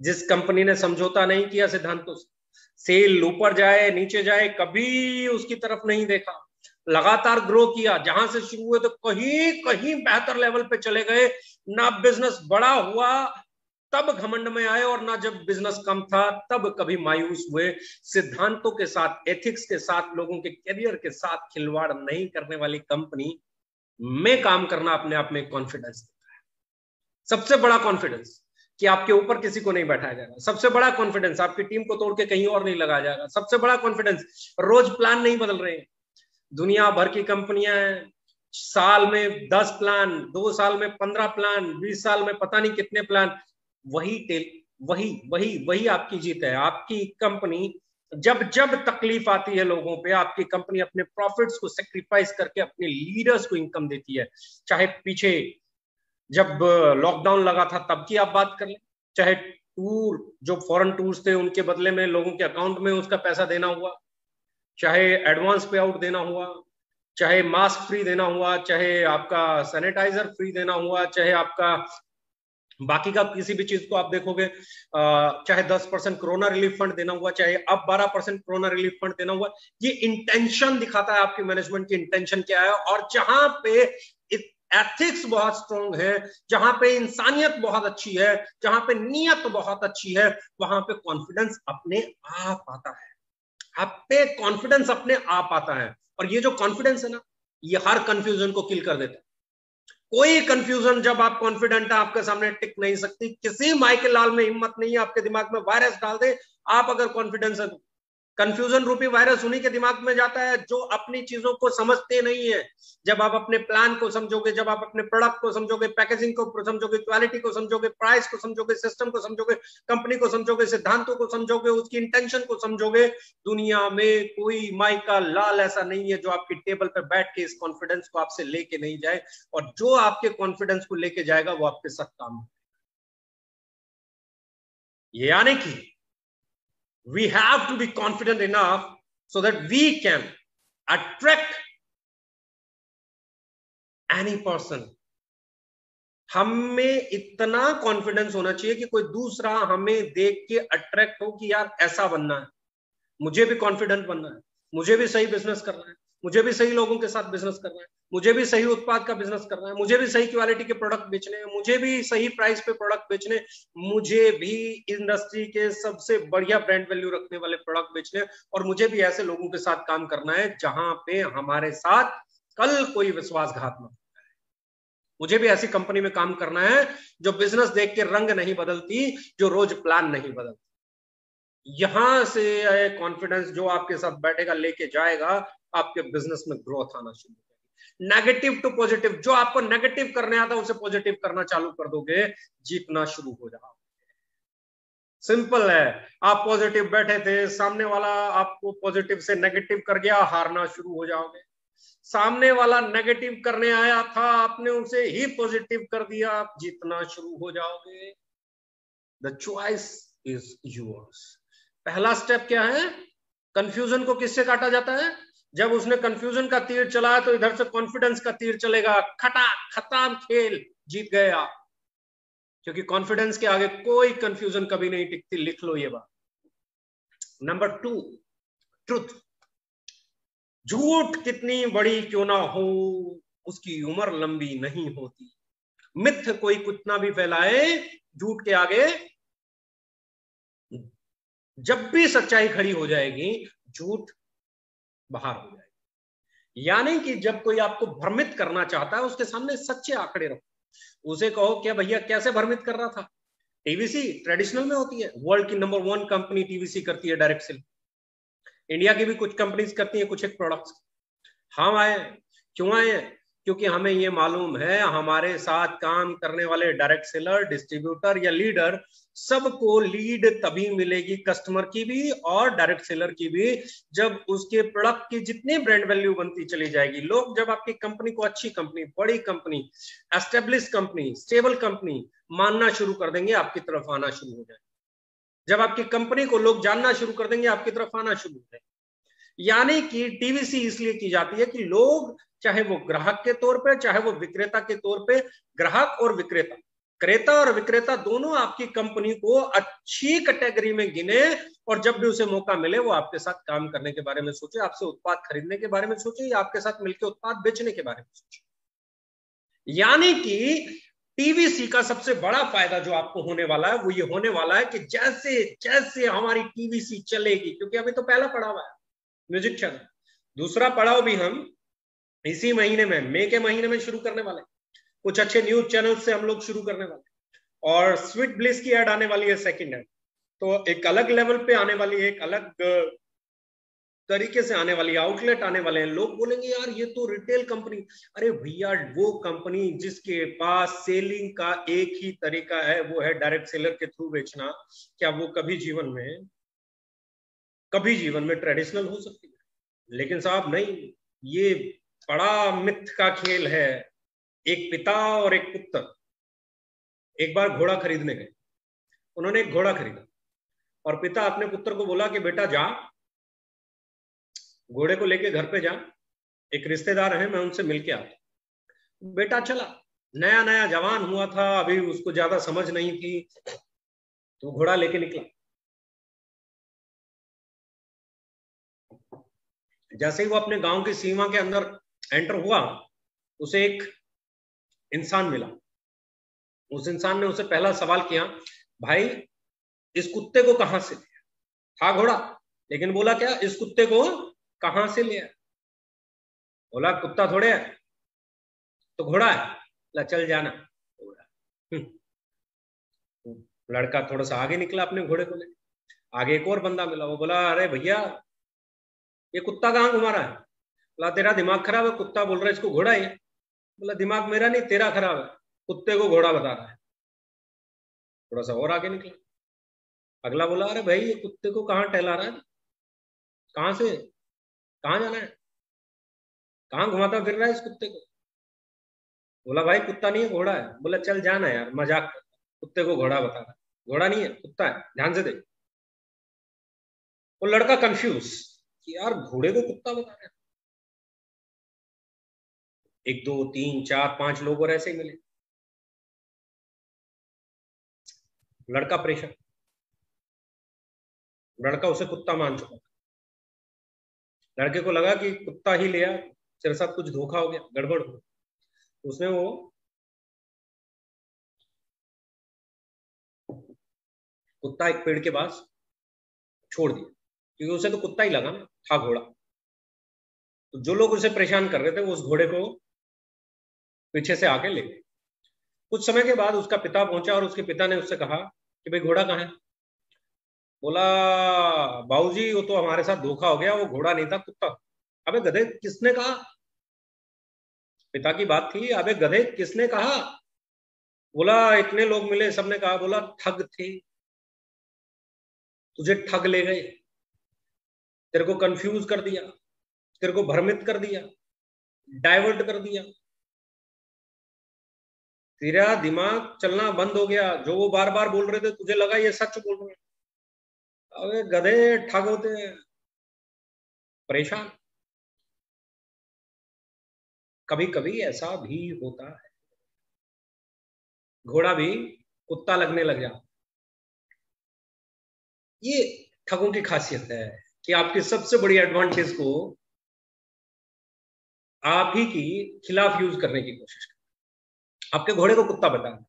जिस कंपनी ने समझौता नहीं किया सिद्धांतों से सेल ऊपर जाए, नीचे जाए, कभी उसकी तरफ़ नहीं देखा। लगातार ग्रो किया, जहाँ से शुरू हुए तो कहीं कहीं बेहतर लेवल पे चले गए, ना बिज़नेस बड़ा हुआ तब घमंड में आए और ना जब बिज़नेस कम था, तब कभी मायूस हुए। सिद्धांतों के साथ एथिक्स के साथ, लोगों के करियर के साथ खिलवाड़ नहीं करने वाली कंपनी में काम करना अपने आप में कॉन्फिडेंस देता है। सबसे बड़ा कॉन्फिडेंस कि आपके ऊपर किसी को नहीं बैठाया जाएगा। सबसे बड़ा कॉन्फिडेंस आपकी टीम को तोड़ के कहीं और नहीं लगाया जाएगा। सबसे बड़ा कॉन्फिडेंस रोज प्लान नहीं बदल रहे दुनिया भर की कंपनियाँ हैं। साल में दस प्लान दो साल में पंद्रह प्लान बीस साल में पता नहीं कितने प्लान वही टेल वही वही वही आपकी जीत है। आपकी कंपनी जब जब तकलीफ़ आती है लोगों पे, आपकी कंपनी अपने प्रॉफिट्स को सेक्रीफाइस करके अपने लीडर्स को इनकम देती है। चाहे पीछे, जब लॉकडाउन लगा था, तब की आप बात कर लें। चाहे टूर जो फॉरेन टूर्स थे, उनके बदले में लोगों के अकाउंट में उसका पैसा देना हुआ। चाहे एडवांस पे आउट देना हुआ, चाहे मास्क फ्री देना हुआ, चाहे आपका सैनिटाइजर फ्री देना हुआ, चाहे आपका बाकी का किसी भी चीज़ को आप देखोगे चाहे 10 परसेंट कोरोना रिलीफ फंड देना हुआ, चाहे अब 12 परसेंट कोरोना रिलीफ फंड देना हुआ, ये इंटेंशन दिखाता है आपकी मैनेजमेंट की इंटेंशन क्या है और जहाँ पे एथिक्स बहुत स्ट्रॉन्ग है, जहाँ पे इंसानियत बहुत अच्छी है, जहाँ पे नीयत बहुत अच्छी है, वहाँ पे कॉन्फिडेंस अपने आप आता है। आप पे कॉन्फिडेंस अपने आप आता है और ये जो कॉन्फिडेंस है ना, ये हर कंफ्यूजन को किल कर देता है। कोई कंफ्यूजन जब आप कॉन्फिडेंट है, आपके सामने टिक नहीं सकती। किसी माइकल लाल में हिम्मत नहीं है, आपके दिमाग में वायरस डाल दे, आप अगर कॉन्फिडेंस है तो। कंफ्यूजन रूपी वायरस उन्हीं के दिमाग में जाता है जो अपनी चीज़ों को समझते नहीं है। जब आप अपने प्लान को समझोगे, जब आप अपने प्रोडक्ट को समझोगे पैकेजिंग को समझोगे क्वालिटी को समझोगे प्राइस को समझोगे सिस्टम को समझोगे कंपनी को समझोगे, सिद्धांतों को समझोगे, उसकी इंटेंशन को समझोगे, दुनिया में कोई माई का लाल ऐसा नहीं है जो आपकी टेबल पर बैठ के इस कॉन्फिडेंस को आपसे लेके नहीं जाए और जो आपके कॉन्फिडेंस को लेके जाएगा, वो आपके साथ काम ये यानी कि we have to be confident enough so that we can attract any person. हमें इतना कॉन्फिडेंस होना चाहिए कि कोई दूसरा हमें देख के अट्रैक्ट हो कि यार ऐसा बनना है। मुझे भी कॉन्फिडेंट बनना है। मुझे भी सही बिज़नेस करना है। मुझे भी सही लोगों के साथ बिज़नेस करना है, मुझे भी सही उत्पाद का बिज़नेस करना है, मुझे भी सही क्वालिटी के प्रोडक्ट बेचने हैं, मुझे भी सही प्राइस पे प्रोडक्ट बेचने मुझे भी इंडस्ट्री के सबसे बढ़िया ब्रांड वैल्यू रखने वाले प्रोडक्ट बेचने और मुझे भी ऐसे लोगों के साथ काम करना है जहाँ पे हमारे साथ कल कोई विश्वासघात न मुझे भी ऐसी कंपनी में काम करना है जो बिज़नेस देख के रंग नहीं बदलती, जो रोज प्लान नहीं बदलती। यहाँ से कॉन्फिडेंस जो आपके साथ बैठेगा, लेके जाएगा आपके बिज़नेस में ग्रोथ आना शुरू होगी नेगेटिव टू पॉजिटिव जो आपको नेगेटिव करने आता है, उसे पॉजिटिव करना चालू कर दोगे, जीतना शुरू हो जाओगे। सिंपल है। आप पॉजिटिव बैठे थे, सामने वाला आपको पॉजिटिव से नेगेटिव कर गया, हारना शुरू हो जाओगे। सामने वाला नेगेटिव करने आया था, आपने उसे ही पॉजिटिव कर दिया, आप जीतना शुरू हो जाओगे। द चॉइस इज़ यूर्स पहला स्टेप क्या है? कंफ्यूजन को किससे काटा जाता है? जब उसने कंफ्यूजन का तीर चलाया तो इधर से कॉन्फिडेंस का तीर चलेगा। खटा, खत्म खेल, जीत गए आप क्योंकि कॉन्फिडेंस के आगे कोई कंफ्यूजन कभी नहीं टिकती, लिख लो ये बात। नंबर टू ट्रुथ झूठ कितनी बड़ी क्यों ना हो, उसकी उम्र लंबी नहीं होती। मिथ कोई कितना भी फैलाए, झूठ के आगे जब भी सच्चाई खड़ी हो जाएगी, झूठ बाहर हो जाएगी। यानी कि जब कोई आपको भ्रमित करना चाहता है, उसके सामने सच्चे आंकड़े रखो। उसे कहो, क्या भैया, कैसे भ्रमित कर रहा था? टीवीसी ट्रेडिशनल में होती है। वर्ल्ड की नंबर वन कंपनी टीवीसी करती है डायरेक्ट सेल इंडिया की भी कुछ कंपनीज़ करती है, कुछ एक प्रोडक्ट्स हम आए, क्यों आए? क्योंकि हमें ये मालूम है, हमारे साथ काम करने वाले डायरेक्ट सेलर डिस्ट्रीब्यूटर या लीडर सबको लीड तभी मिलेगी कस्टमर की भी और डायरेक्ट सेलर की भी जब उसके प्रोडक्ट की जितनी ब्रांड वैल्यू बनती चली जाएगी। लोग जब आपकी कंपनी को अच्छी कंपनी बड़ी company establish company stable company मानना शुरू कर देंगे, आपकी तरफ़ आना शुरू हो जाए जब आपकी कंपनी को लोग जानना शुरू कर देंगे, आपकी तरफ़ आना शुरू हो जाए यानी कि टीवीसी इसलिए की जाती है कि लोग चाहे वो ग्राहक के तौर पे, चाहे वो विक्रेता के तौर पे, ग्राहक और विक्रेता। क्रेता और विक्रेता दोनों आपकी कंपनी को अच्छी कैटेगरी में गिने और जब भी उसे मौका मिले, वो आपके साथ काम करने के बारे में सोचे, आपसे उत्पाद खरीदने के बारे में सोचे या आपके साथ मिलकर उत्पाद बेचने के बारे में सोचे। यानी कि टीवीसी का सबसे बड़ा फ़ायदा जो आपको होने वाला है, वो ये होने वाला है कि जैसे जैसे हमारी टीवीसी चलेगी, क्योंकि अभी तो पहला पड़ाव है म्यूज़िक चैनल। दूसरा पड़ाव भी हम इसी महीने में, मई के महीने में शुरू करने वाले कुछ अच्छे न्यूज़ चैनल से हम लोग शुरू करने वाले और स्वीट ब्लिस की एड आने वाली है सेकंड एड तो एक अलग लेवल पे आने वाली है, एक अलग तरीके से आने वाली आउटलेट आने वाले हैं। लोग बोलेंगे, यार, ये तो रिटेल कंपनी अरे भैया, वो कंपनी जिसके पास सेलिंग का एक ही तरीका है, वो है डायरेक्ट सेलर के थ्रू बेचना। क्या वो कभी जीवन में, कभी जीवन में ट्रेडिशनल हो सकती है? लेकिन साहब, नहीं, ये बड़ा मिथ का खेल है। एक पिता और एक पुत्र। एक बार घोड़ा खरीदने गए। उन्होंने एक घोड़ा खरीदा। और पिता अपने पुत्र को बोला कि, बेटा, जा। घोड़े को लेके घर पे जा। एक रिश्तेदार है, मैं उनसे मिलके आता बेटा, चला। नया नया जवान हुआ था। अभी उसको ज़्यादा समझ नहीं थी। तो घोड़ा लेके निकला। जैसे ही वो अपने गाँव की सीमा के अंदर एंटर हुआ, उसे एक इंसान मिला। उस इंसान ने उसे पहला सवाल किया, भाई, इस कुत्ते को कहाँ से लिया? था घोड़ा। लेकिन बोला क्या, इस कुत्ते को कहाँ से लिया? बोला, कुत्ता थोड़े है तो घोड़ा है। ला, चल जाना। घोड़ा हम्म। लड़का थोड़ा सा आगे निकला अपने घोड़े को लेकर। आगे एक और बंदा मिला, वो बोला, अरे भैया, ये कुत्ता कहाँ घुमा रहा है? बोला, तेरा दिमाग खराब है, कुत्ता बोल रहा है, इसको घोड़ा है बोला, दिमाग मेरा नहीं, तेरा खराब है। कुत्ते को घोड़ा बता रहा है। थोड़ा सा और आगे निकला। अगला बोला, अरे भाई, ये कुत्ते को कहाँ टहला रहा है? कहाँ से, कहाँ जाना है? कहाँ घुमाता फिर रहा है इस कुत्ते को? बोला, भाई, कुत्ता नहीं है, घोड़ा है। बोला, चल जाना यार, मज़ाक कुत्ते को घोड़ा बता रहा है। घोड़ा नहीं है, कुत्ता है, ध्यान से देख। वो लड़का कंफ्यूज कि, यार, घोड़े को कुत्ता बता रहे एक, दो, तीन, चार, पाँच लोग और ऐसे ही मिले। लड़का प्रेशर। लड़का उसे कुत्ता मान चुका लड़के को लगा कि कुत्ता ही लिया तेरे साथ कुछ धोखा हो गया, गड़बड़ हो उसने वो कुत्ता एक पेड़ के पास छोड़ दिया, क्योंकि उसे तो कुत्ता ही लगा ना, था घोड़ा। तो जो लोग उसे परेशान कर रहे थे, वो उस घोड़े को पीछे से आके ले कुछ समय के बाद उसका पिता पहुँचा और उसके पिता ने उससे कहा कि भाई घोड़ा कहाँ है? बोला बाबू जी वो तो हमारे साथ धोखा हो गया, वो घोड़ा नहीं था, कुत्ता। अबे गधे, किसने कहा? पिता की बात थी, अबे गधे, किसने कहा? बोला, इतने लोग मिले, सबने कहा, बोला, ठग थे। तुझे ठग ले गए। तेरे को कंफ्यूज कर दिया, तेरे को भ्रमित कर दिया डाइवर्ट कर दिया। तेरा दिमाग चलना बंद हो गया। जो वो बार बार बोल रहे थे, तुझे लगा ये सच बोल रहे अबे गधे ठग होते हैं। परेशान। कभी कभी ऐसा भी होता है। घोड़ा भी कुत्ता लगने लग जा ये ठगों की खासियत है कि आपकी सबसे बड़ी एडवांटेज को आप ही की खिलाफ यूज़ करने की कोशिश करें। आपके घोड़े को कुत्ता बताना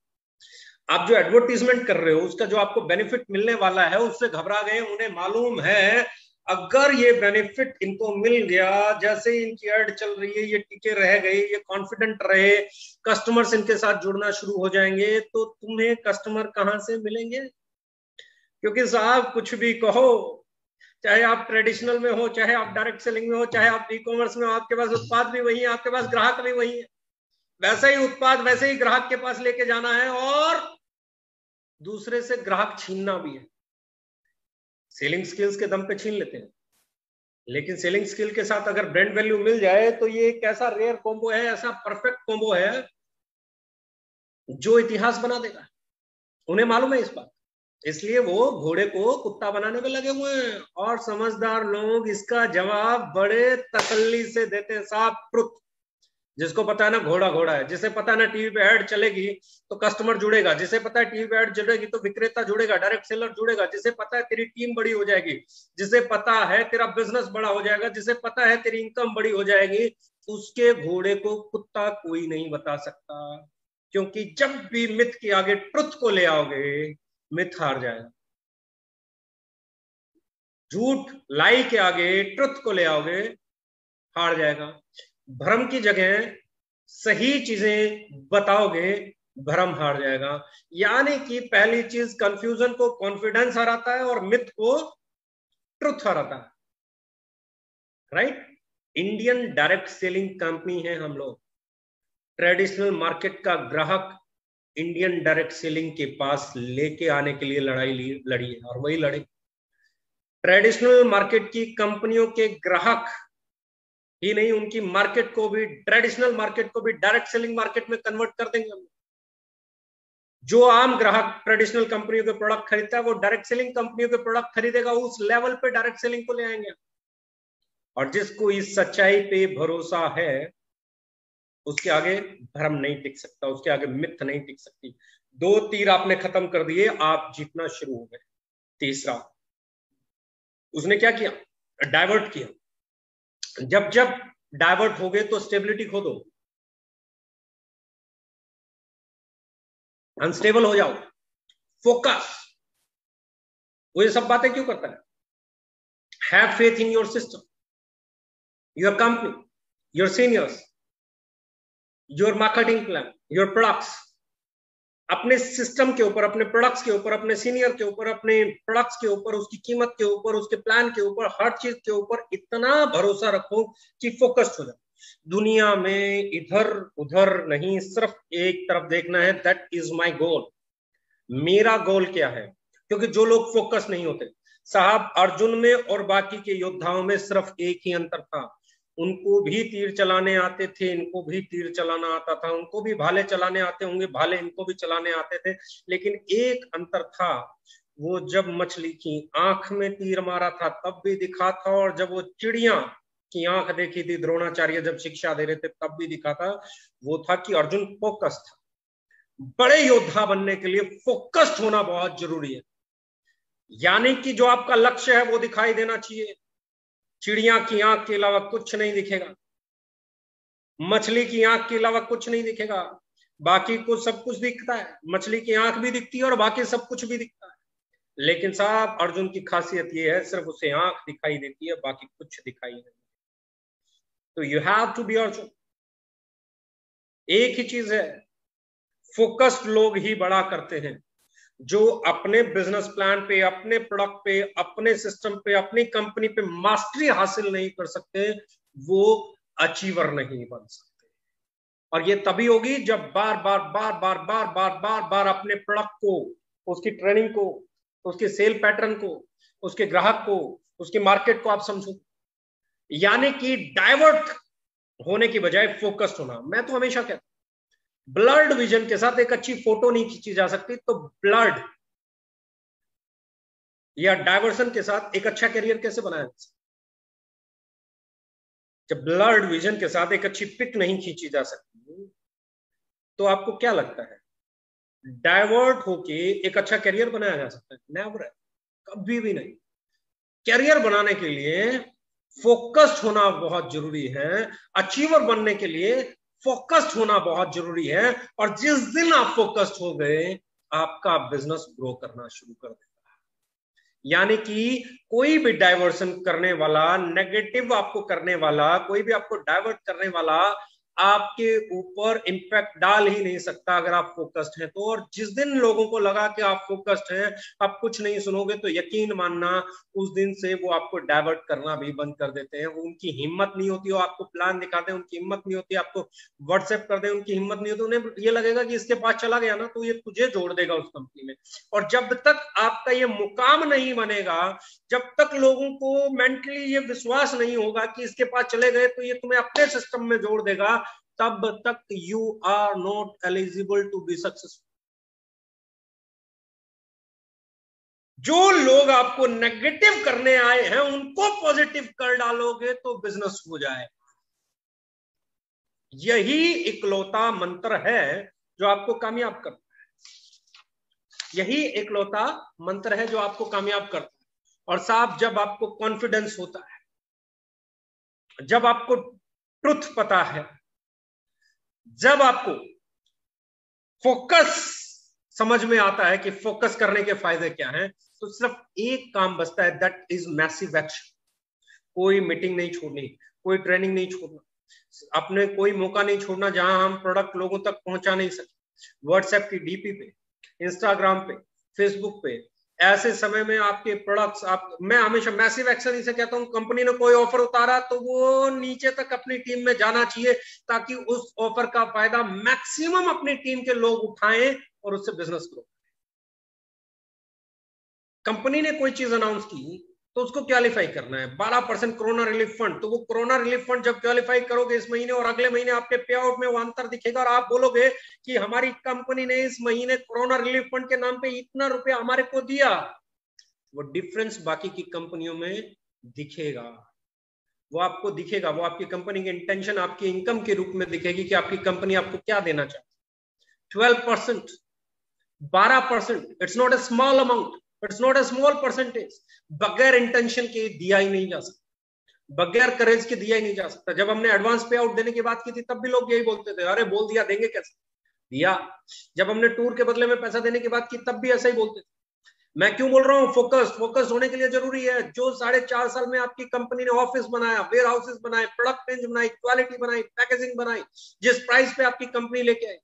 आप जो एडवर्टीजमेंट कर रहे हो, उसका जो आपको बेनिफिट मिलने वाला है, उससे घबरा गए, उन्हें मालूम है, अगर ये बेनिफिट इनको मिल गया, जैसे इनकी एड चल रही है, ये टिके रह गए, ये कॉन्फिडेंट रहे कस्टमर्स इनके साथ जुड़ना शुरू हो जाएँगे तो तुम्हें कस्टमर कहाँ से मिलेंगे? क्योंकि साहब, कुछ भी कहो, चाहे आप ट्रेडिशनल में हो, चाहे आप डायरेक्ट सेलिंग में हो, चाहे आप ई कॉमर्स में हो, आपके पास उत्पाद भी वही है, आपके पास ग्राहक भी वही है। वैसे ही उत्पाद, वैसे ही ग्राहक के पास लेके जाना है और दूसरे से ग्राहक छीनना भी है। सेलिंग स्किल्स के दम पे छीन लेते हैं। लेकिन सेलिंग स्किल के साथ अगर ब्रांड वैल्यू मिल जाए तो ये एक ऐसा रेयर कॉम्बो है, ऐसा परफेक्ट कॉम्बो है, जो इतिहास बना देगा। उन्हें मालूम है इस बात। इसलिए वो घोड़े को कुत्ता बनाने में लगे हुए हैं और समझदार लोग इसका जवाब बड़े तसल्ली से देते हैं। साफ़, ट्रुथ। जिसको पता है ना घोड़ा घोड़ा है। जिसे पता है ना टीवी पे ऐड चलेगी तो कस्टमर जुड़ेगा। जिसे पता है टीवी पे ऐड चलेगी तो विक्रेता जुड़ेगा डायरेक्ट सेलर जुड़ेगा। जिसे पता है तेरी टीम बड़ी हो जाएगी, जिसे पता है तेरा बिज़नेस बड़ा हो जाएगा, जिसे पता है तेरी इनकम बड़ी हो जाएगी, उसके घोड़े को कुत्ता कोई नहीं बता सकता। क्योंकि जब भी मिथ के आगे ट्रुथ को ले आओगे, मिथ हार जाएगा। झूठ लाई के आगे ट्रुथ को ले आओगे, हार जाएगा। भ्रम की जगह सही चीज़ें बताओगे, भ्रम हार जाएगा। यानी कि पहली चीज़ कंफ्यूजन को कॉन्फिडेंस हराता है और मिथ को ट्रुथ हराता है। Right Indian direct selling company है हम लोग। ट्रेडिशनल मार्केट का ग्राहक इंडियन डायरेक्ट सेलिंग के पास लेके आने के लिए लड़ाई लड़ी है और वही लड़े। ट्रेडिशनल मार्केट की कंपनियों के ग्राहक ही नहीं, उनकी मार्केट को भी ट्रेडिशनल मार्केट को भी डायरेक्ट सेलिंग मार्केट में कन्वर्ट कर देंगे हम। जो आम ग्राहक ट्रेडिशनल कंपनियों के प्रोडक्ट खरीदता है, वो डायरेक्ट सेलिंग कंपनियों के प्रोडक्ट खरीदेगा, उस लेवल पे डायरेक्ट सेलिंग को ले आएँगे और जिसको इस सच्चाई पे भरोसा है, उसके आगे भ्रम नहीं टिक सकता, उसके आगे मिथ नहीं टिक सकती। दो तीर आपने खत्म कर दिए, आप जीतना शुरू हो गए। तीसरा, उसने क्या किया? डाइवर्ट किया। जब जब डाइवर्ट हो गए तो स्टेबिलिटी खो दो अनस्टेबल हो जाओ। फोकस। वो ये सब बातें क्यों करता है? Have faith in your system your company your seniors your marketing plan your products, अपने सिस्टम के ऊपर, अपने प्रोडक्ट्स के ऊपर, अपने सीनियर के ऊपर, अपने प्रोडक्ट्स के ऊपर, उसकी कीमत के ऊपर, उसके प्लान के ऊपर, हर चीज़ के ऊपर इतना भरोसा रखो कि फोकस्ड हो जाओ। दुनिया में इधर उधर नहीं, सिर्फ़ एक तरफ़ देखना है दैट इज़ माई गोल मेरा गोल क्या है? क्योंकि जो लोग फोकस नहीं होते, साहब अर्जुन में और बाकी के योद्धाओं में सिर्फ़ एक ही अंतर था। उनको भी तीर चलाने आते थे, इनको भी तीर चलाना आता था, उनको भी भाले चलाने आते होंगे, भाले इनको भी चलाने आते थे, लेकिन एक अंतर था, वो जब मछली की आँख में तीर मारा था, तब भी दिखा था, और जब वो चिड़िया की आँख देखी थी, द्रोणाचार्य जब शिक्षा दे रहे थे, तब भी दिखा था, वो था कि अर्जुन फोकस था। बड़े योद्धा बनने के लिए फोकस्ड होना बहुत ज़रूरी है। यानी कि जो आपका लक्ष्य है, वो दिखाई देना चाहिए। चिड़िया की आँख के अलावा कुछ नहीं दिखेगा। मछली की आँख के अलावा कुछ नहीं दिखेगा। बाकी कुछ सब कुछ दिखता है। मछली की आँख भी दिखती है और बाकी सब कुछ भी दिखता है। लेकिन साहब, अर्जुन की खासियत ये है, सिर्फ़ उसे आँख दिखाई देती है, बाकी कुछ दिखाई नहीं तो you have to be Arjun एक ही चीज़ है फोकस्ड लोग ही बड़ा करते हैं। जो अपने बिज़नेस प्लान पे, अपने प्रोडक्ट पे, अपने सिस्टम पे, अपनी कंपनी पे मास्टरी हासिल नहीं कर सकते, वो अचीवर नहीं बन सकते। और ये तभी होगी जब बार बार बार बार बार बार बार बार अपने प्रोडक्ट को, उसकी ट्रेनिंग को, उसके सेल पैटर्न को, उसके ग्राहक को, उसके मार्केट को आप समझो। यानी कि डाइवर्ट होने की बजाय फोकस्ड होना। मैं तो हमेशा कहता ब्लड विजन के साथ एक अच्छी फ़ोटो नहीं खींची जा सकती तो ब्लड या डाइवर्सन के साथ एक अच्छा करियर कैसे बनाया जा सकता? जब ब्लड विजन के साथ एक अच्छी पिक नहीं खींची जा सकती तो आपको क्या लगता है? डाइवर्ट होके एक अच्छा करियर बनाया जा सकता है? नेवर कभी भी नहीं। करियर बनाने के लिए फोकस्ड होना बहुत ज़रूरी है। अचीवर बनने के लिए फोकस्ड होना बहुत ज़रूरी है और जिस दिन आप फोकस्ड हो गए, आपका बिज़नेस ग्रो करना शुरू कर देता है। यानी कि कोई भी डाइवर्सन करने वाला, नेगेटिव आपको करने वाला, कोई भी आपको डाइवर्ट करने वाला आपके ऊपर इम्पैक्ट डाल ही नहीं सकता अगर आप फोकस्ड हैं। तो और जिस दिन लोगों को लगा कि आप फोकस्ड हैं, आप कुछ नहीं सुनोगे तो यकीन मानना, उस दिन से वो आपको डाइवर्ट करना भी बंद कर देते हैं। उनकी हिम्मत नहीं होती, वो आपको प्लान दिखाते हैं, उनकी हिम्मत नहीं होती, आपको व्हाट्सएप कर दे, उनकी हिम्मत नहीं होती। उन्हें ये लगेगा कि इसके पास चला गया ना तो ये तुझे जोड़ देगा उस कंपनी में। और जब तक आपका ये मुकाम नहीं बनेगा, जब तक लोगों को मेंटली ये विश्वास नहीं होगा कि इसके पास चले गए तो ये तुम्हें अपने सिस्टम में जोड़ देगा। तब तक you are not eligible to be successful जो लोग आपको नेगेटिव करने आए हैं, उनको पॉजिटिव कर डालोगे तो बिज़नेस हो जाए। यही इकलौता मंत्र है जो आपको कामयाब करता है। यही इकलौता मंत्र है जो आपको कामयाब करता है। और साहब, जब आपको कॉन्फिडेंस होता है, जब आपको ट्रुथ पता है जब आपको फोकस समझ में आता है कि फोकस करने के फ़ायदे क्या हैं तो सिर्फ़ एक काम बचता है दैट इज़ मैसिव एक्शन कोई मीटिंग नहीं छोड़नी, कोई ट्रेनिंग नहीं छोड़ना, अपने कोई मौका नहीं छोड़ना जहाँ हम प्रोडक्ट लोगों तक पहुँचा नहीं सकते। व्हाट्सएप की डीपी पे इंस्टाग्राम पे फेसबुक पे ऐसे समय में आपके प्रोडक्ट्स आप, मैं हमेशा मैसिव एक्शन इसे कहता हूँ कंपनी ने कोई ऑफ़र उतारा तो वो नीचे तक अपनी टीम में जाना चाहिए ताकि उस ऑफ़र का फ़ायदा मैक्सिमम अपनी टीम के लोग उठाएँ और उससे बिज़नेस ग्रो कंपनी ने कोई चीज़ अनाउंस की तो उसको क्वालिफाई करना है। बारह परसेंट कोरोना रिलीफ फंड तो वो कोरोना रिलीफ फंड जब क्वालिफाई करोगे इस महीने और अगले महीने आपके पे आउट में वो अंतर दिखेगा और आप बोलोगे कि हमारी कंपनी ने इस महीने कोरोना रिलीफ फंड के नाम पे इतना रुपया हमारे को दिया। वो डिफरेंस बाकी की कंपनियों में दिखेगा। वो आपको दिखेगा। वो आपकी कंपनी की इंटेंशन आपकी इनकम के रूप में दिखेगी कि आपकी कंपनी आपको क्या देना चाहती ट्वेल्व परसेंट बारह percent it's not a small amount it's not a small percentage बगैर इंटेंशन के दिया ही नहीं जा सकता। बगैर करेज के दिया ही नहीं जा सकता। जब हमने एडवांस पे आउट देने की बात की थी, तब भी लोग यही बोलते थे, अरे, बोल दिया, देंगे कैसे? दिया। जब हमने टूर के बदले में पैसा देने की बात की, तब भी ऐसा ही बोलते थे। मैं क्यों बोल रहा हूँ? फोकस फोकस होने के लिए ज़रूरी है। जो साढ़े चार साल में आपकी कंपनी ने ऑफ़िस बनाया वेयर हाउसेस बनाए प्रोडक्ट रेंज बनाई क्वालिटी बनाई पैकेजिंग बनाई, जिस प्राइस पे आपकी कंपनी लेके आई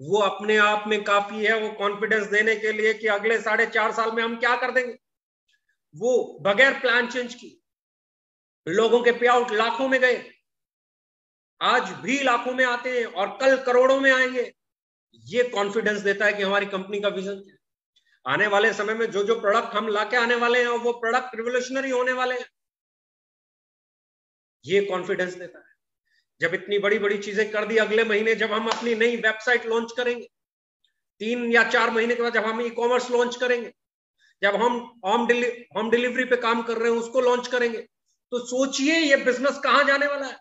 वो अपने आप में काफ़ी है, वो कॉन्फिडेंस देने के लिए कि अगले साढ़े चार साल में हम क्या कर देंगे। वो बगैर प्लान चेंज की लोगों के पे आउट लाखों में गए। आज भी लाखों में आते हैं और कल करोड़ों में आएँगे। ये कॉन्फिडेंस देता है कि हमारी कंपनी का विजन क्या है। आने वाले समय में जो जो प्रोडक्ट हम लाके आने वाले हैं, वो प्रोडक्ट रिवोल्यूशनरी होने वाले हैं। ये कॉन्फिडेंस देता है। जब इतनी बड़ी बड़ी चीज़ें कर दी, अगले महीने जब हम अपनी नई वेबसाइट लॉन्च करेंगे, तीन या चार महीने के बाद जब हम ई कॉमर्स लॉन्च करेंगे, जब हम होम डिलीवरी होम डिलीवरी पे काम कर रहे हैं, उसको लॉन्च करेंगे तो सोचिए ये बिज़नेस कहाँ जाने वाला है।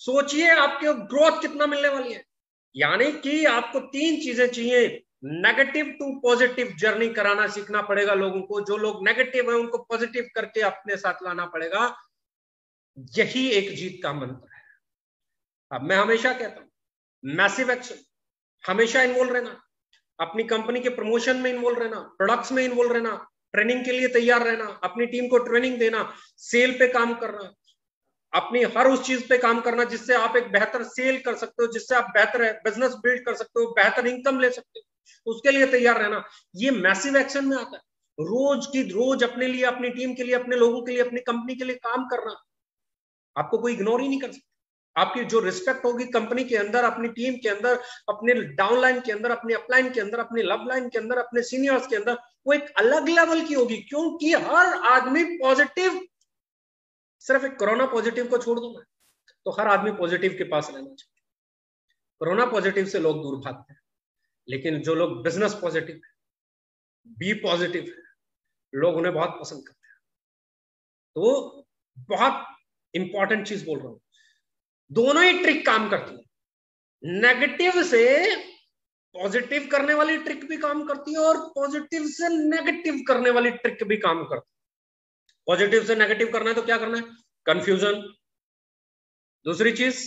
सोचिए आपके ग्रोथ कितना मिलने वाली है। यानी कि आपको तीन चीज़ें चाहिए नेगेटिव टू पॉजिटिव जर्नी कराना सीखना पड़ेगा लोगों को, जो लोग नेगेटिव है, उनको पॉजिटिव करके अपने साथ लाना पड़ेगा। यही एक जीत का मंत्र है। अब मैं हमेशा कहता हूँ मैसिव एक्शन हमेशा इन्वॉल्व रहना। अपनी कंपनी के प्रमोशन में इन्वॉल्व रहना प्रोडक्ट्स में इन्वॉल्व रहना ट्रेनिंग के लिए तैयार रहना, अपनी टीम को ट्रेनिंग देना सेल पे काम करना, अपनी हर उस चीज़ पे काम करना जिससे आप एक बेहतर सेल कर सकते हो, जिससे आप बेहतर बिज़नेस बिल्ड कर सकते हो, बेहतर इनकम ले सकते हो, उसके लिए तैयार रहना। ये मैसिव एक्शन में आता है। रोज की रोज अपने लिए, अपनी टीम के लिए, अपने लोगों के लिए, अपनी कंपनी के लिए काम करना। आपको कोई इग्नोर ही नहीं कर सकता। आपकी जो रिस्पेक्ट होगी कंपनी के अंदर, अपनी टीम के अंदर, अपने डाउनलाइन के अंदर, अपने अपलाइन के अंदर, अपने लव लाइन के अंदर, अपने सीनियर्स के अंदर, वो एक अलग लेवल की होगी। क्योंकि हर आदमी पॉजिटिव सिर्फ़ एक कोरोना पॉजिटिव को छोड़ दूँगा। तो हर आदमी पॉजिटिव के पास रहना चाहिए। कोरोना पॉजिटिव से लोग दूर भागते हैं। लेकिन जो लोग बिज़नेस पॉजिटिव है बी पॉजिटिव है, लोग उन्हें बहुत पसंद करते हैं। तो बहुत इंपॉर्टेंट चीज़ बोल रहा हूँ। दोनों ही ट्रिक काम करती है। नेगेटिव से पॉजिटिव करने वाली ट्रिक भी काम करती है और पॉजिटिव से नेगेटिव करने वाली ट्रिक भी काम करती है। पॉजिटिव से नेगेटिव करना है तो क्या करना है? कंफ्यूजन दूसरी चीज़।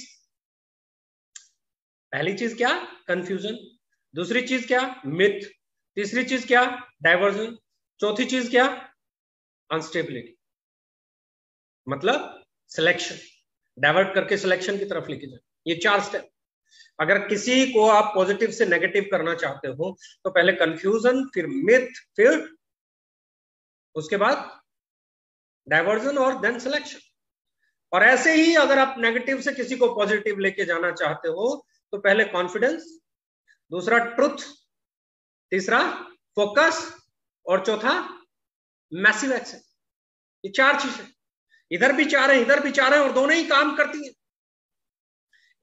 पहली चीज़ क्या? कंफ्यूजन दूसरी चीज़ क्या? मिथ तीसरी चीज़ क्या? डाइवर्जन चौथी चीज़ क्या? अनस्टेबिलिटी मतलब सिलेक्शन डाइवर्ट करके सिलेक्शन की तरफ़ लेके जाए। ये चार स्टेप अगर किसी को आप पॉजिटिव से नेगेटिव करना चाहते हो तो पहले कंफ्यूजन फिर मिथ फिर उसके बाद डाइवर्जन और देन सिलेक्शन और ऐसे ही अगर आप नेगेटिव से किसी को पॉजिटिव लेके जाना चाहते हो तो पहले कॉन्फिडेंस दूसरा ट्रुथ तीसरा फोकस और चौथा मैसिव एक्शन ये चार चीज़ें। इधर भी चाह रहे हैं, इधर भी चाह रहे हैं, और दोनों ही काम करती हैं।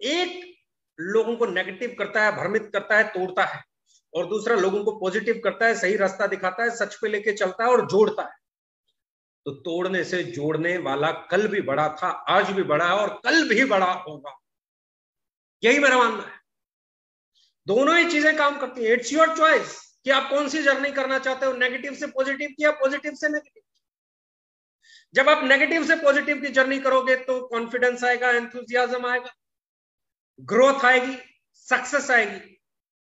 एक लोगों को नेगेटिव करता है, भ्रमित करता है, तोड़ता है, और दूसरा लोगों को पॉजिटिव करता है, सही रास्ता दिखाता है, सच पे लेके चलता है और जोड़ता है। तो तोड़ने से जोड़ने वाला कल भी बड़ा था, आज भी बड़ा है, और कल भी बड़ा होगा। यही मेरा मानना है। दोनों ही चीज़ें काम करती है। इट्स योर चॉइस कि आप कौन सी जर्नी करना चाहते हो नेगेटिव से पॉजिटिव किया पॉजिटिव से नेगेटिव जब आप नेगेटिव से पॉजिटिव की जर्नी करोगे तो कॉन्फिडेंस आएगा एंथुजियाजम आएगा ग्रोथ आएगी सक्सेस आएगी।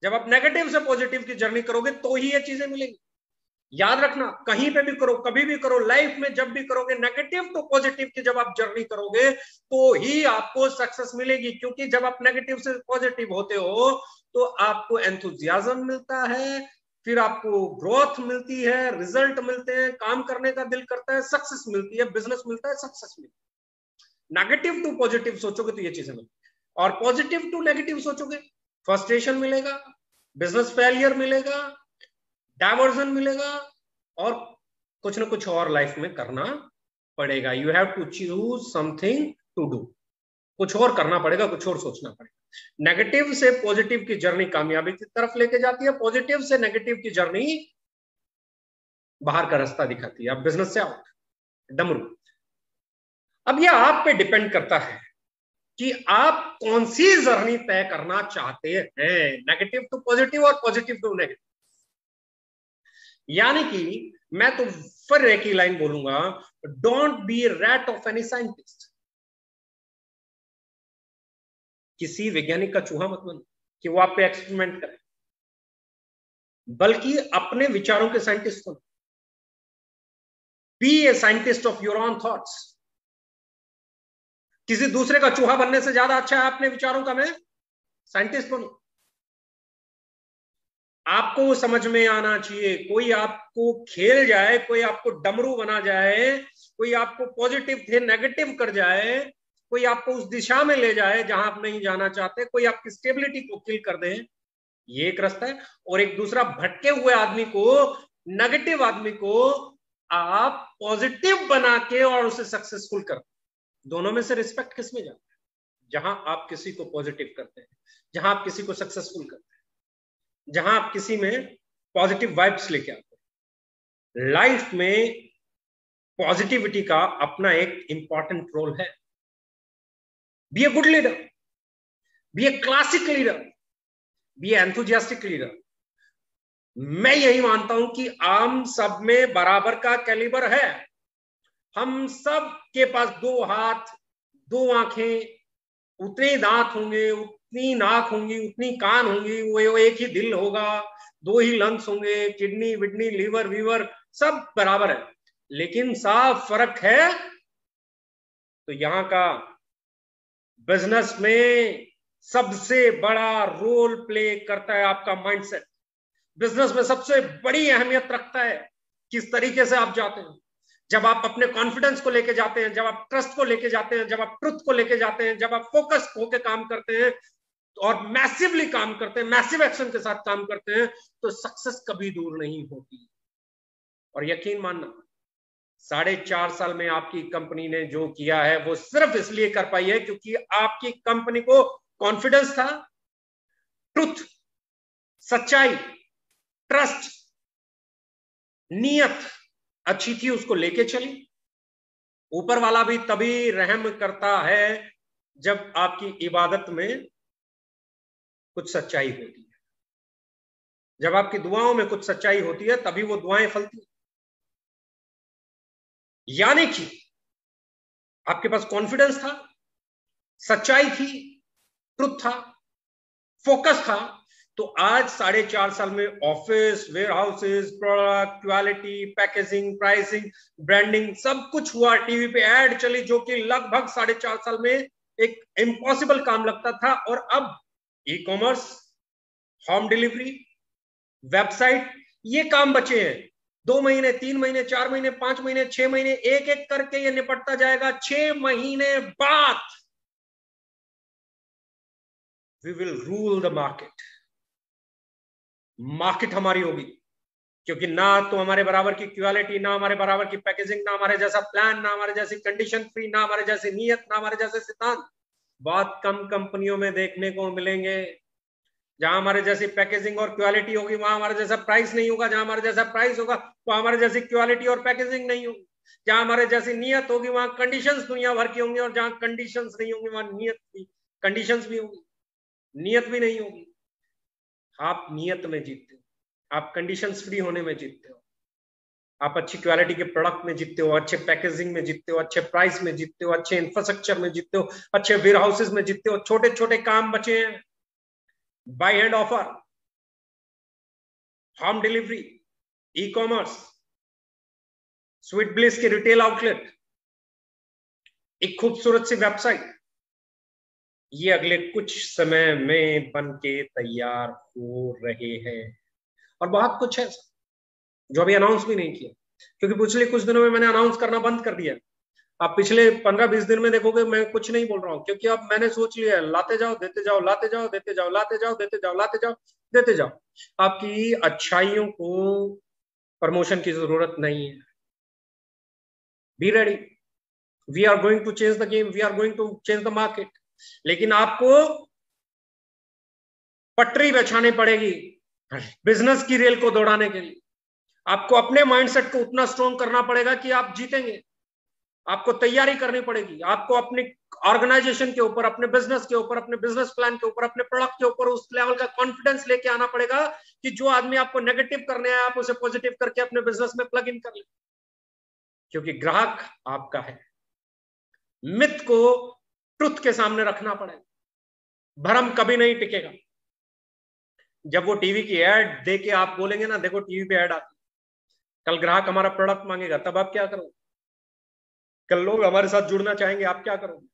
जब आप नेगेटिव से पॉजिटिव की जर्नी करोगे तो ही ये चीज़ें मिलेंगी। याद रखना, कहीं पे भी करो, कभी भी करो लाइफ में जब भी करोगे नेगेटिव तो पॉजिटिव की जब आप जर्नी करोगे तो ही आपको सक्सेस मिलेगी। क्योंकि जब आप नेगेटिव से पॉजिटिव होते हो तो आपको एंथुजियाजम मिलता है फिर आपको ग्रोथ मिलती है रिज़ल्ट मिलते हैं, काम करने का दिल करता है सक्सेस मिलती है बिज़नेस मिलता है सक्सेस मिलती है। नेगेटिव टू पॉजिटिव सोचोगे तो ये चीज़ें मिलती और पॉजिटिव टू नेगेटिव सोचोगे फ्रस्ट्रेशन मिलेगा बिज़नेस फेलियर मिलेगा डायवर्जन मिलेगा, और कुछ ना कुछ और लाइफ में करना पड़ेगा। You have to choose something to do कुछ और करना पड़ेगा, कुछ और सोचना पड़ेगा। नेगेटिव से पॉजिटिव की जर्नी कामयाबी की तरफ़ लेके जाती है पॉजिटिव से नेगेटिव की जर्नी बाहर का रास्ता दिखाती है। अब बिज़नेस से आउट डमरू अब यह आप पे डिपेंड करता है कि आप कौन सी जर्नी तय करना चाहते हैं नेगेटिव टू पॉजिटिव और पॉजिटिव टू नेगेटिव यानी कि मैं तो फिर एक ही लाइन बोलूँगा don't be rat of any scientist किसी वैज्ञानिक का चूहा मत बनो कि वो आप पे एक्सपेरिमेंट करे। बल्कि अपने विचारों के साइंटिस्ट बनो be a scientist of your own thoughts किसी दूसरे का चूहा बनने से ज़्यादा अच्छा है अपने विचारों का मैं साइंटिस्ट बनू। आपको वो समझ में आना चाहिए। कोई आपको खेल जाए, कोई आपको डमरू बना जाए, कोई आपको पॉजिटिव थे नेगेटिव कर जाए कोई आपको उस दिशा में ले जाए जहाँ आप नहीं जाना चाहते, कोई आपकी स्टेबिलिटी को किल कर दे, ये एक रास्ता है। और एक दूसरा, भटके हुए आदमी को नेगेटिव आदमी को आप पॉजिटिव बना के और उसे सक्सेसफुल कर दोनों में से रिस्पेक्ट किसमें जाता है? जहाँ आप किसी को पॉजिटिव करते हैं, जहाँ आप किसी को सक्सेसफुल करते हैं, जहाँ आप किसी में पॉजिटिव वाइब्स लेके आते हैं। लाइफ में पॉजिटिविटी का अपना एक इंपॉर्टेंट रोल है। Be a good leader be a classic leader be a enthusiastic leader मैं यही मानता हूँ कि आम सब में बराबर का कैलिबर है। हम सब के पास दो हाथ, दो आँखें, उतने दांत होंगे, उतनी नाक होंगी, उतनी कान होंगी, वो एक ही दिल होगा, दो ही लंग्स होंगे किडनी विडनी लीवर वीवर सब बराबर है। लेकिन साफ़ फ़र्क है तो यहाँ का बिज़नेस में सबसे बड़ा रोल प्ले करता है आपका माइंडसेट। बिज़नेस में सबसे बड़ी अहमियत रखता है किस तरीके से आप जाते हैं। जब आप अपने कॉन्फिडेंस को लेके जाते हैं, जब आप ट्रस्ट को लेके जाते हैं, जब आप ट्रुथ को लेके जाते हैं, जब आप फोकस होकर काम करते हैं और मैसिवली काम करते हैं मैसिव एक्शन के साथ काम करते हैं तो सक्सेस कभी दूर नहीं होती। और यकीन मानना साढ़े चार साल में आपकी कंपनी ने जो किया है, वो सिर्फ़ इसलिए कर पाई है क्योंकि आपकी कंपनी को कॉन्फिडेंस था ट्रुथ सच्चाई ट्रस्ट नियत अच्छी थी, उसको लेके चली। ऊपर वाला भी तभी रहम करता है जब आपकी इबादत में कुछ सच्चाई होती है। जब आपकी दुआओं में कुछ सच्चाई होती है, तभी वो दुआएँ फलती यानी कि आपके पास कॉन्फिडेंस था, सच्चाई थी ट्रुथ था फोकस था तो आज साढ़े चार साल में office warehouses product quality packaging pricing branding सब कुछ हुआ टीवी पे एड चली, जो कि लगभग साढ़े चार साल में एक इम्पॉसिबल काम लगता था। और अब e commerce home delivery website ये काम बचे हैं। दो महीने, तीन महीने, चार महीने, पाँच महीने, छह महीने, एक एक करके ये निपटता जाएगा। छह महीने बाद we will rule the market market हमारी होगी, क्योंकि ना तो हमारे बराबर की क्वालिटी ना हमारे बराबर की पैकेजिंग ना हमारे जैसा प्लान ना हमारे जैसी कंडीशन फ्री ना हमारे जैसी नियत, ना हमारे जैसे सिद्धांत। बहुत कम कंपनियों में देखने को मिलेंगे जहाँ हमारे जैसी पैकेजिंग और क्वालिटी होगी, वहाँ हमारे जैसा प्राइस नहीं होगा, जहाँ हमारे जैसा प्राइस होगा वहाँ हमारे जैसी क्वालिटी और पैकेजिंग नहीं होगी। जहाँ हमारे जैसी नियत होगी, वहाँ कंडीशन दुनिया भर की होंगी, और जहाँ कंडीशंस नहीं होंगी, वहाँ नियत भी कंडीशंस भी होगी। नियत भी नहीं होगी। आप नियत में जीतते हो। आप कंडीशन फ्री होने में जीतते हो। आप अच्छी क्वालिटी के प्रोडक्ट में जीतते हो, अच्छे पैकेजिंग में जीतते हो, अच्छे प्राइस में जीतते हो, अच्छे इंफ्रास्ट्रक्चर में जीतते हो, अच्छे वेयर हाउसेज में जीतते हो छोटे छोटे काम बचे हैं। By hand offer home delivery e commerce sweet bliss के रिटेल आउटलेट एक खूबसूरत सी वेबसाइट ये अगले कुछ समय में बन के तैयार हो रहे हैं। और बहुत कुछ है, जो अभी अनाउंस भी नहीं किया। क्योंकि पिछले कुछ दिनों में मैंने अनाउंस करना बंद कर दिया। आप पिछले पंद्रह बीस दिन में देखोगे मैं कुछ नहीं बोल रहा हूँ, क्योंकि अब मैंने सोच लिया है, लाते जाओ, देते जाओ, लाते जाओ, देते जाओ, लाते जाओ, देते जाओ, लाते जाओ, देते जाओ। आपकी अच्छाइयों को प्रमोशन की ज़रूरत नहीं है। Be ready we are going to change the game we are going to change the market लेकिन आपको पटरी बिछानी पड़ेगी बिज़नेस की रेल को दौड़ाने के लिए। आपको अपने माइंडसेट को उतना स्ट्रॉन्ग करना पड़ेगा कि आप जीतेंगे। आपको तैयारी करनी पड़ेगी। आपको अपने ऑर्गेनाइजेशन के ऊपर, अपने बिज़नेस के ऊपर, अपने बिज़नेस प्लान के ऊपर, अपने प्रोडक्ट के ऊपर उस लेवल का कॉन्फिडेंस लेके आना पड़ेगा कि जो आदमी आपको नेगेटिव करने आया, आप उसे पॉजिटिव करके अपने बिज़नेस में प्लग इन कर ले। क्योंकि ग्राहक आपका है। मिथ को ट्रुथ के सामने रखना पड़ेगा। भरम कभी नहीं टिकेगा। जब वो टीवी की एड दे के आप बोलेंगे ना, देखो टीवी पे एड आती कल ग्राहक हमारा प्रोडक्ट मांगेगा, तब आप क्या करोगे? कल लोग हमारे साथ जुड़ना चाहेंगे, आप क्या करोगे?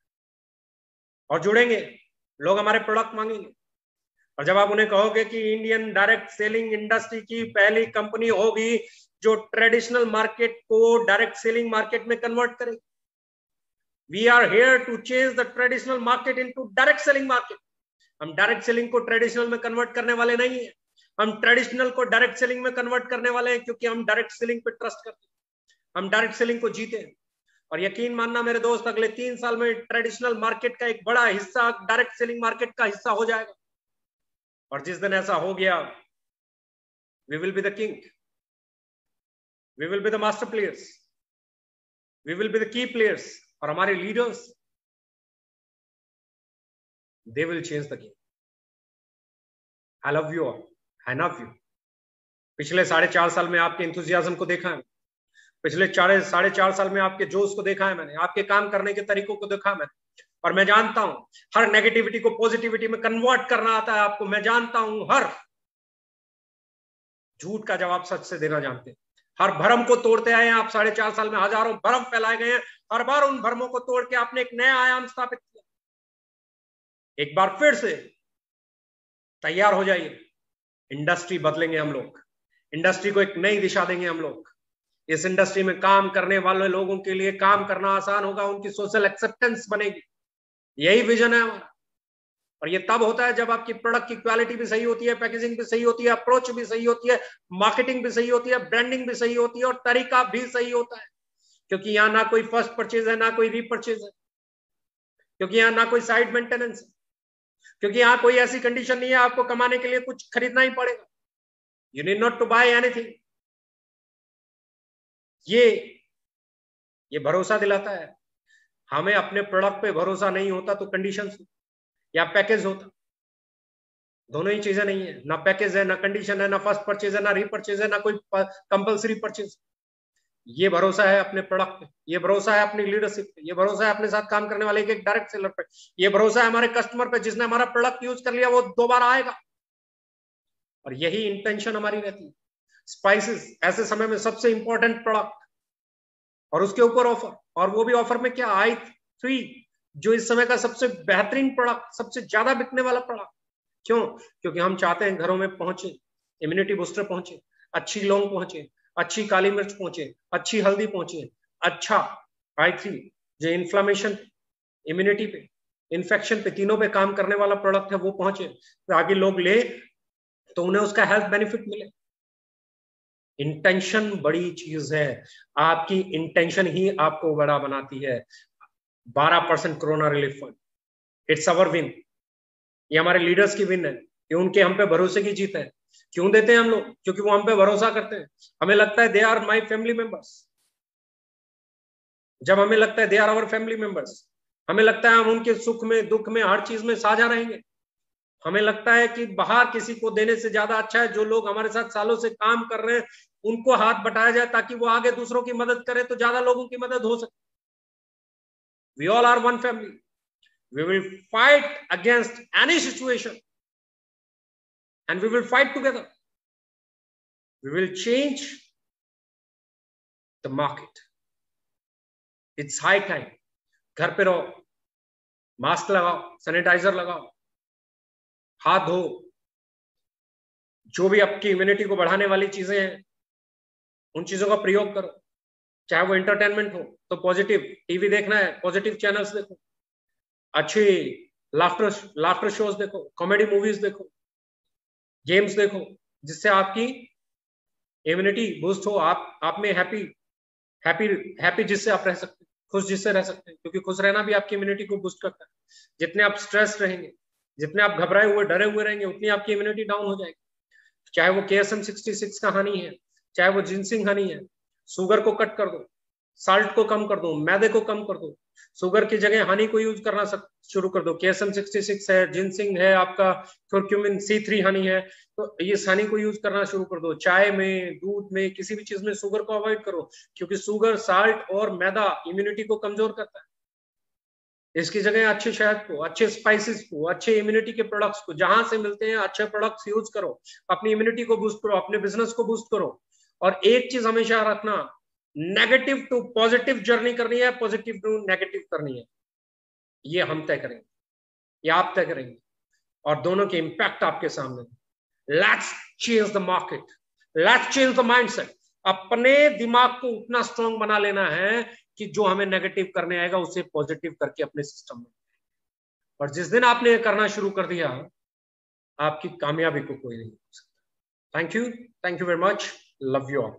और जुड़ेंगे। लोग हमारे प्रोडक्ट मांगेंगे। और जब आप उन्हें कहोगे कि इंडियन डायरेक्ट सेलिंग इंडस्ट्री की पहली कंपनी होगी जो ट्रेडिशनल मार्केट को डायरेक्ट सेलिंग मार्केट में कन्वर्ट करेगी। We are here to change the traditional market into direct selling market हम डायरेक्ट सेलिंग को ट्रेडिशनल में कन्वर्ट करने वाले नहीं है। हम ट्रेडिशनल को डायरेक्ट सेलिंग में कन्वर्ट करने वाले हैं क्योंकि हम डायरेक्ट सेलिंग पे ट्रस्ट करते हैं। हम डायरेक्ट सेलिंग को जीते हैं। और यकीन मानना मेरे दोस्त, अगले तीन साल में ट्रेडिशनल मार्केट का एक बड़ा हिस्सा डायरेक्ट सेलिंग मार्केट का हिस्सा हो जाएगा। और जिस दिन ऐसा हो गया we will be the king we will be the master players we will be the key players और हमारे leaders they will change the game I love you I love you पिछले साढ़े चार साल में आपके इंथुजियाजम को देखा है। पिछले चार, साढ़े चार साल में आपके जोश को देखा है मैंने, आपके काम करने के तरीकों को देखा मैंने। और मैं जानता हूँ, हर नेगेटिविटी को पॉजिटिविटी में कन्वर्ट करना आता है आपको, मैं जानता हूँ हर। झूठ का जवाब सच से देना जानते हैं। हर भरम को तोड़ते आए हैं आप, साढ़े चार साल में हज़ारों भरम फैलाए गए हैं। हर बार उन भरमों को तोड़ के आपने एक नया आयाम स्थापित किया। एक बार फिर से तैयार हो जाइए। इंडस्ट्री बदलेंगे हम लोग। इंडस्ट्री को एक नई दिशा देंगे हम लोग। इस इंडस्ट्री में काम करने वाले लोगों के लिए काम करना आसान होगा, उनकी सोशल एक्सेप्टेंस बनेगी। यही विजन है हमारा। और ये तब होता है जब आपकी प्रोडक्ट की क्वालिटी भी सही होती है पैकेजिंग भी सही होती है अप्रोच भी सही होती है मार्केटिंग भी सही होती है ब्रांडिंग भी सही होती है और तरीका भी सही होता है। क्योंकि यहाँ ना कोई फ़र्स्ट परचेज है, ना कोई रीपरचेज है। क्योंकि यहाँ ना कोई साइड मेंटेनेंस है। क्योंकि यहाँ कोई ऐसी कंडीशन नहीं है, आपको कमाने के लिए कुछ खरीदना ही पड़ेगा। You need not to buy anything ये ये भरोसा दिलाता है। हमें अपने प्रोडक्ट पे भरोसा नहीं होता तो कंडीशन या पैकेज होता। दोनों ही चीज़ें नहीं है। ना पैकेज है, ना कंडीशन है, ना फ़र्स्ट परचेज है, ना रीपरचेज है, ना कोई कंपल्सरी परचेज ये भरोसा है अपने प्रोडक्ट पे। ये भरोसा है अपनी लीडरशिप पे। ये भरोसा है अपने साथ काम करने वाले एक डायरेक्ट सेलर पे। ये भरोसा है हमारे कस्टमर पे जिसने हमारा प्रोडक्ट यूज़ कर लिया, वो दोबारा आएगा। और यही इंटेंशन हमारी रहती है। स्पाइसेस ऐसे समय में सबसे इंपॉर्टेंट प्रोडक्ट और उसके ऊपर ऑफ़र और वो भी ऑफ़र में क्या आई थ्री जो इस समय का सबसे बेहतरीन प्रोडक्ट सबसे ज़्यादा बिकने वाला प्रोडक्ट क्यों क्योंकि हम चाहते हैं घरों में पहुँचे इम्यूनिटी बूस्टर पहुँचे अच्छी लौंग पहुँचे अच्छी काली मिर्च पहुँचे अच्छी हल्दी पहुँचे अच्छा आई थ्री जो इन्फ्लामेशन इम्यूनिटी पे इन्फेक्शन पे तीनों पे काम करने वाला प्रोडक्ट है वो पहुँचे तो आगे लोग ले तो उन्हें उसका हेल्थ बेनिफिट मिले इंटेंशन बड़ी चीज़ है। आपकी इंटेंशन ही आपको बड़ा बनाती है। 12 percent corona relief fund it's our win ये हमारे लीडर्स की विन है। ये उनके हम पे भरोसे की जीत है। क्यों देते हैं हम लोग? क्योंकि वो हम पे भरोसा करते हैं। हमें लगता है they are my family members जब हमें लगता है they are our family members हमें लगता है हम उनके सुख में, दुख में, हर चीज़ में साझा रहेंगे। हमें लगता है कि बाहर किसी को देने से ज़्यादा अच्छा है जो लोग हमारे साथ सालों से काम कर रहे हैं उनको हाथ बटाया जाए ताकि वो आगे दूसरों की मदद करे तो ज़्यादा लोगों की मदद हो सके। We all are one family we will fight against any situation and we will fight together we will change the market it's high time घर पे रहो मास्क लगाओ सैनिटाइजर लगाओ, हाथ धो। जो भी आपकी इम्यूनिटी को बढ़ाने वाली चीज़ें हैं उन चीज़ों का प्रयोग करो। चाहे वो एंटरटेनमेंट हो तो पॉजिटिव टीवी देखना है पॉजिटिव चैनल्स देखो। अच्छी लाफ्टर लाफ्टर शोज़ देखो कॉमेडी मूवीज़ देखो गेम्स देखो, जिससे आपकी इम्यूनिटी बूस्ट हो, आप आप में हैप्पी हैप्पी हैप्पी जिससे आप रह सकते हैं, खुश जिससे रह सकते हैं, क्योंकि खुश रहना भी आपकी इम्यूनिटी को बूस्ट करता है। जितने आप स्ट्रेस रहेंगे, जितने आप घबराए हुए, डरे हुए रहेंगे, उतनी आपकी इम्यूनिटी डाउन हो जाएगी। चाहे वो के एस एम सिक्सटी सिक्स का है चाहे वो जिनसिंग हनी है शुगर को कट कर दो साल्ट को कम कर दो, मैदे को कम कर दो शुगर की जगह हनी को यूज़ करना शुरू कर दो। केएसएम सिक्सटी सिक्स है जिनसिंग है, आपका क्योरक्यूमिन सी थ्री हनी है तो ये हनी को यूज़ करना शुरू कर दो। चाय में, दूध में, किसी भी चीज़ में शुगर को अवॉइड करो, क्योंकि शुगर साल्ट और मैदा इम्यूनिटी को कमज़ोर करता है। इसकी जगह अच्छे शहद को, अच्छे स्पाइसेस को, अच्छे इम्यूनिटी के प्रोडक्ट्स को, जहाँ से मिलते हैं, अच्छे प्रोडक्ट्स यूज़ करो। अपनी इम्यूनिटी को बूस्ट करो, अपने बिज़नेस को बूस्ट करो। और एक चीज़ हमेशा रखना नेगेटिव टू पॉजिटिव जर्नी करनी है पॉजिटिव टू नेगेटिव करनी है। ये हम तय करेंगे, ये आप तय करेंगे, और दोनों के इंपैक्ट आपके सामने। Let's change the market let's change the mindset अपने दिमाग को उतना स्ट्रांग बना लेना है कि जो हमें नेगेटिव करने आएगा, उसे पॉजिटिव करके अपने सिस्टम में। और जिस दिन आपने करना शुरू कर दिया, आपकी कामयाबी को कोई नहीं सकता। Thank you thank you very much love you all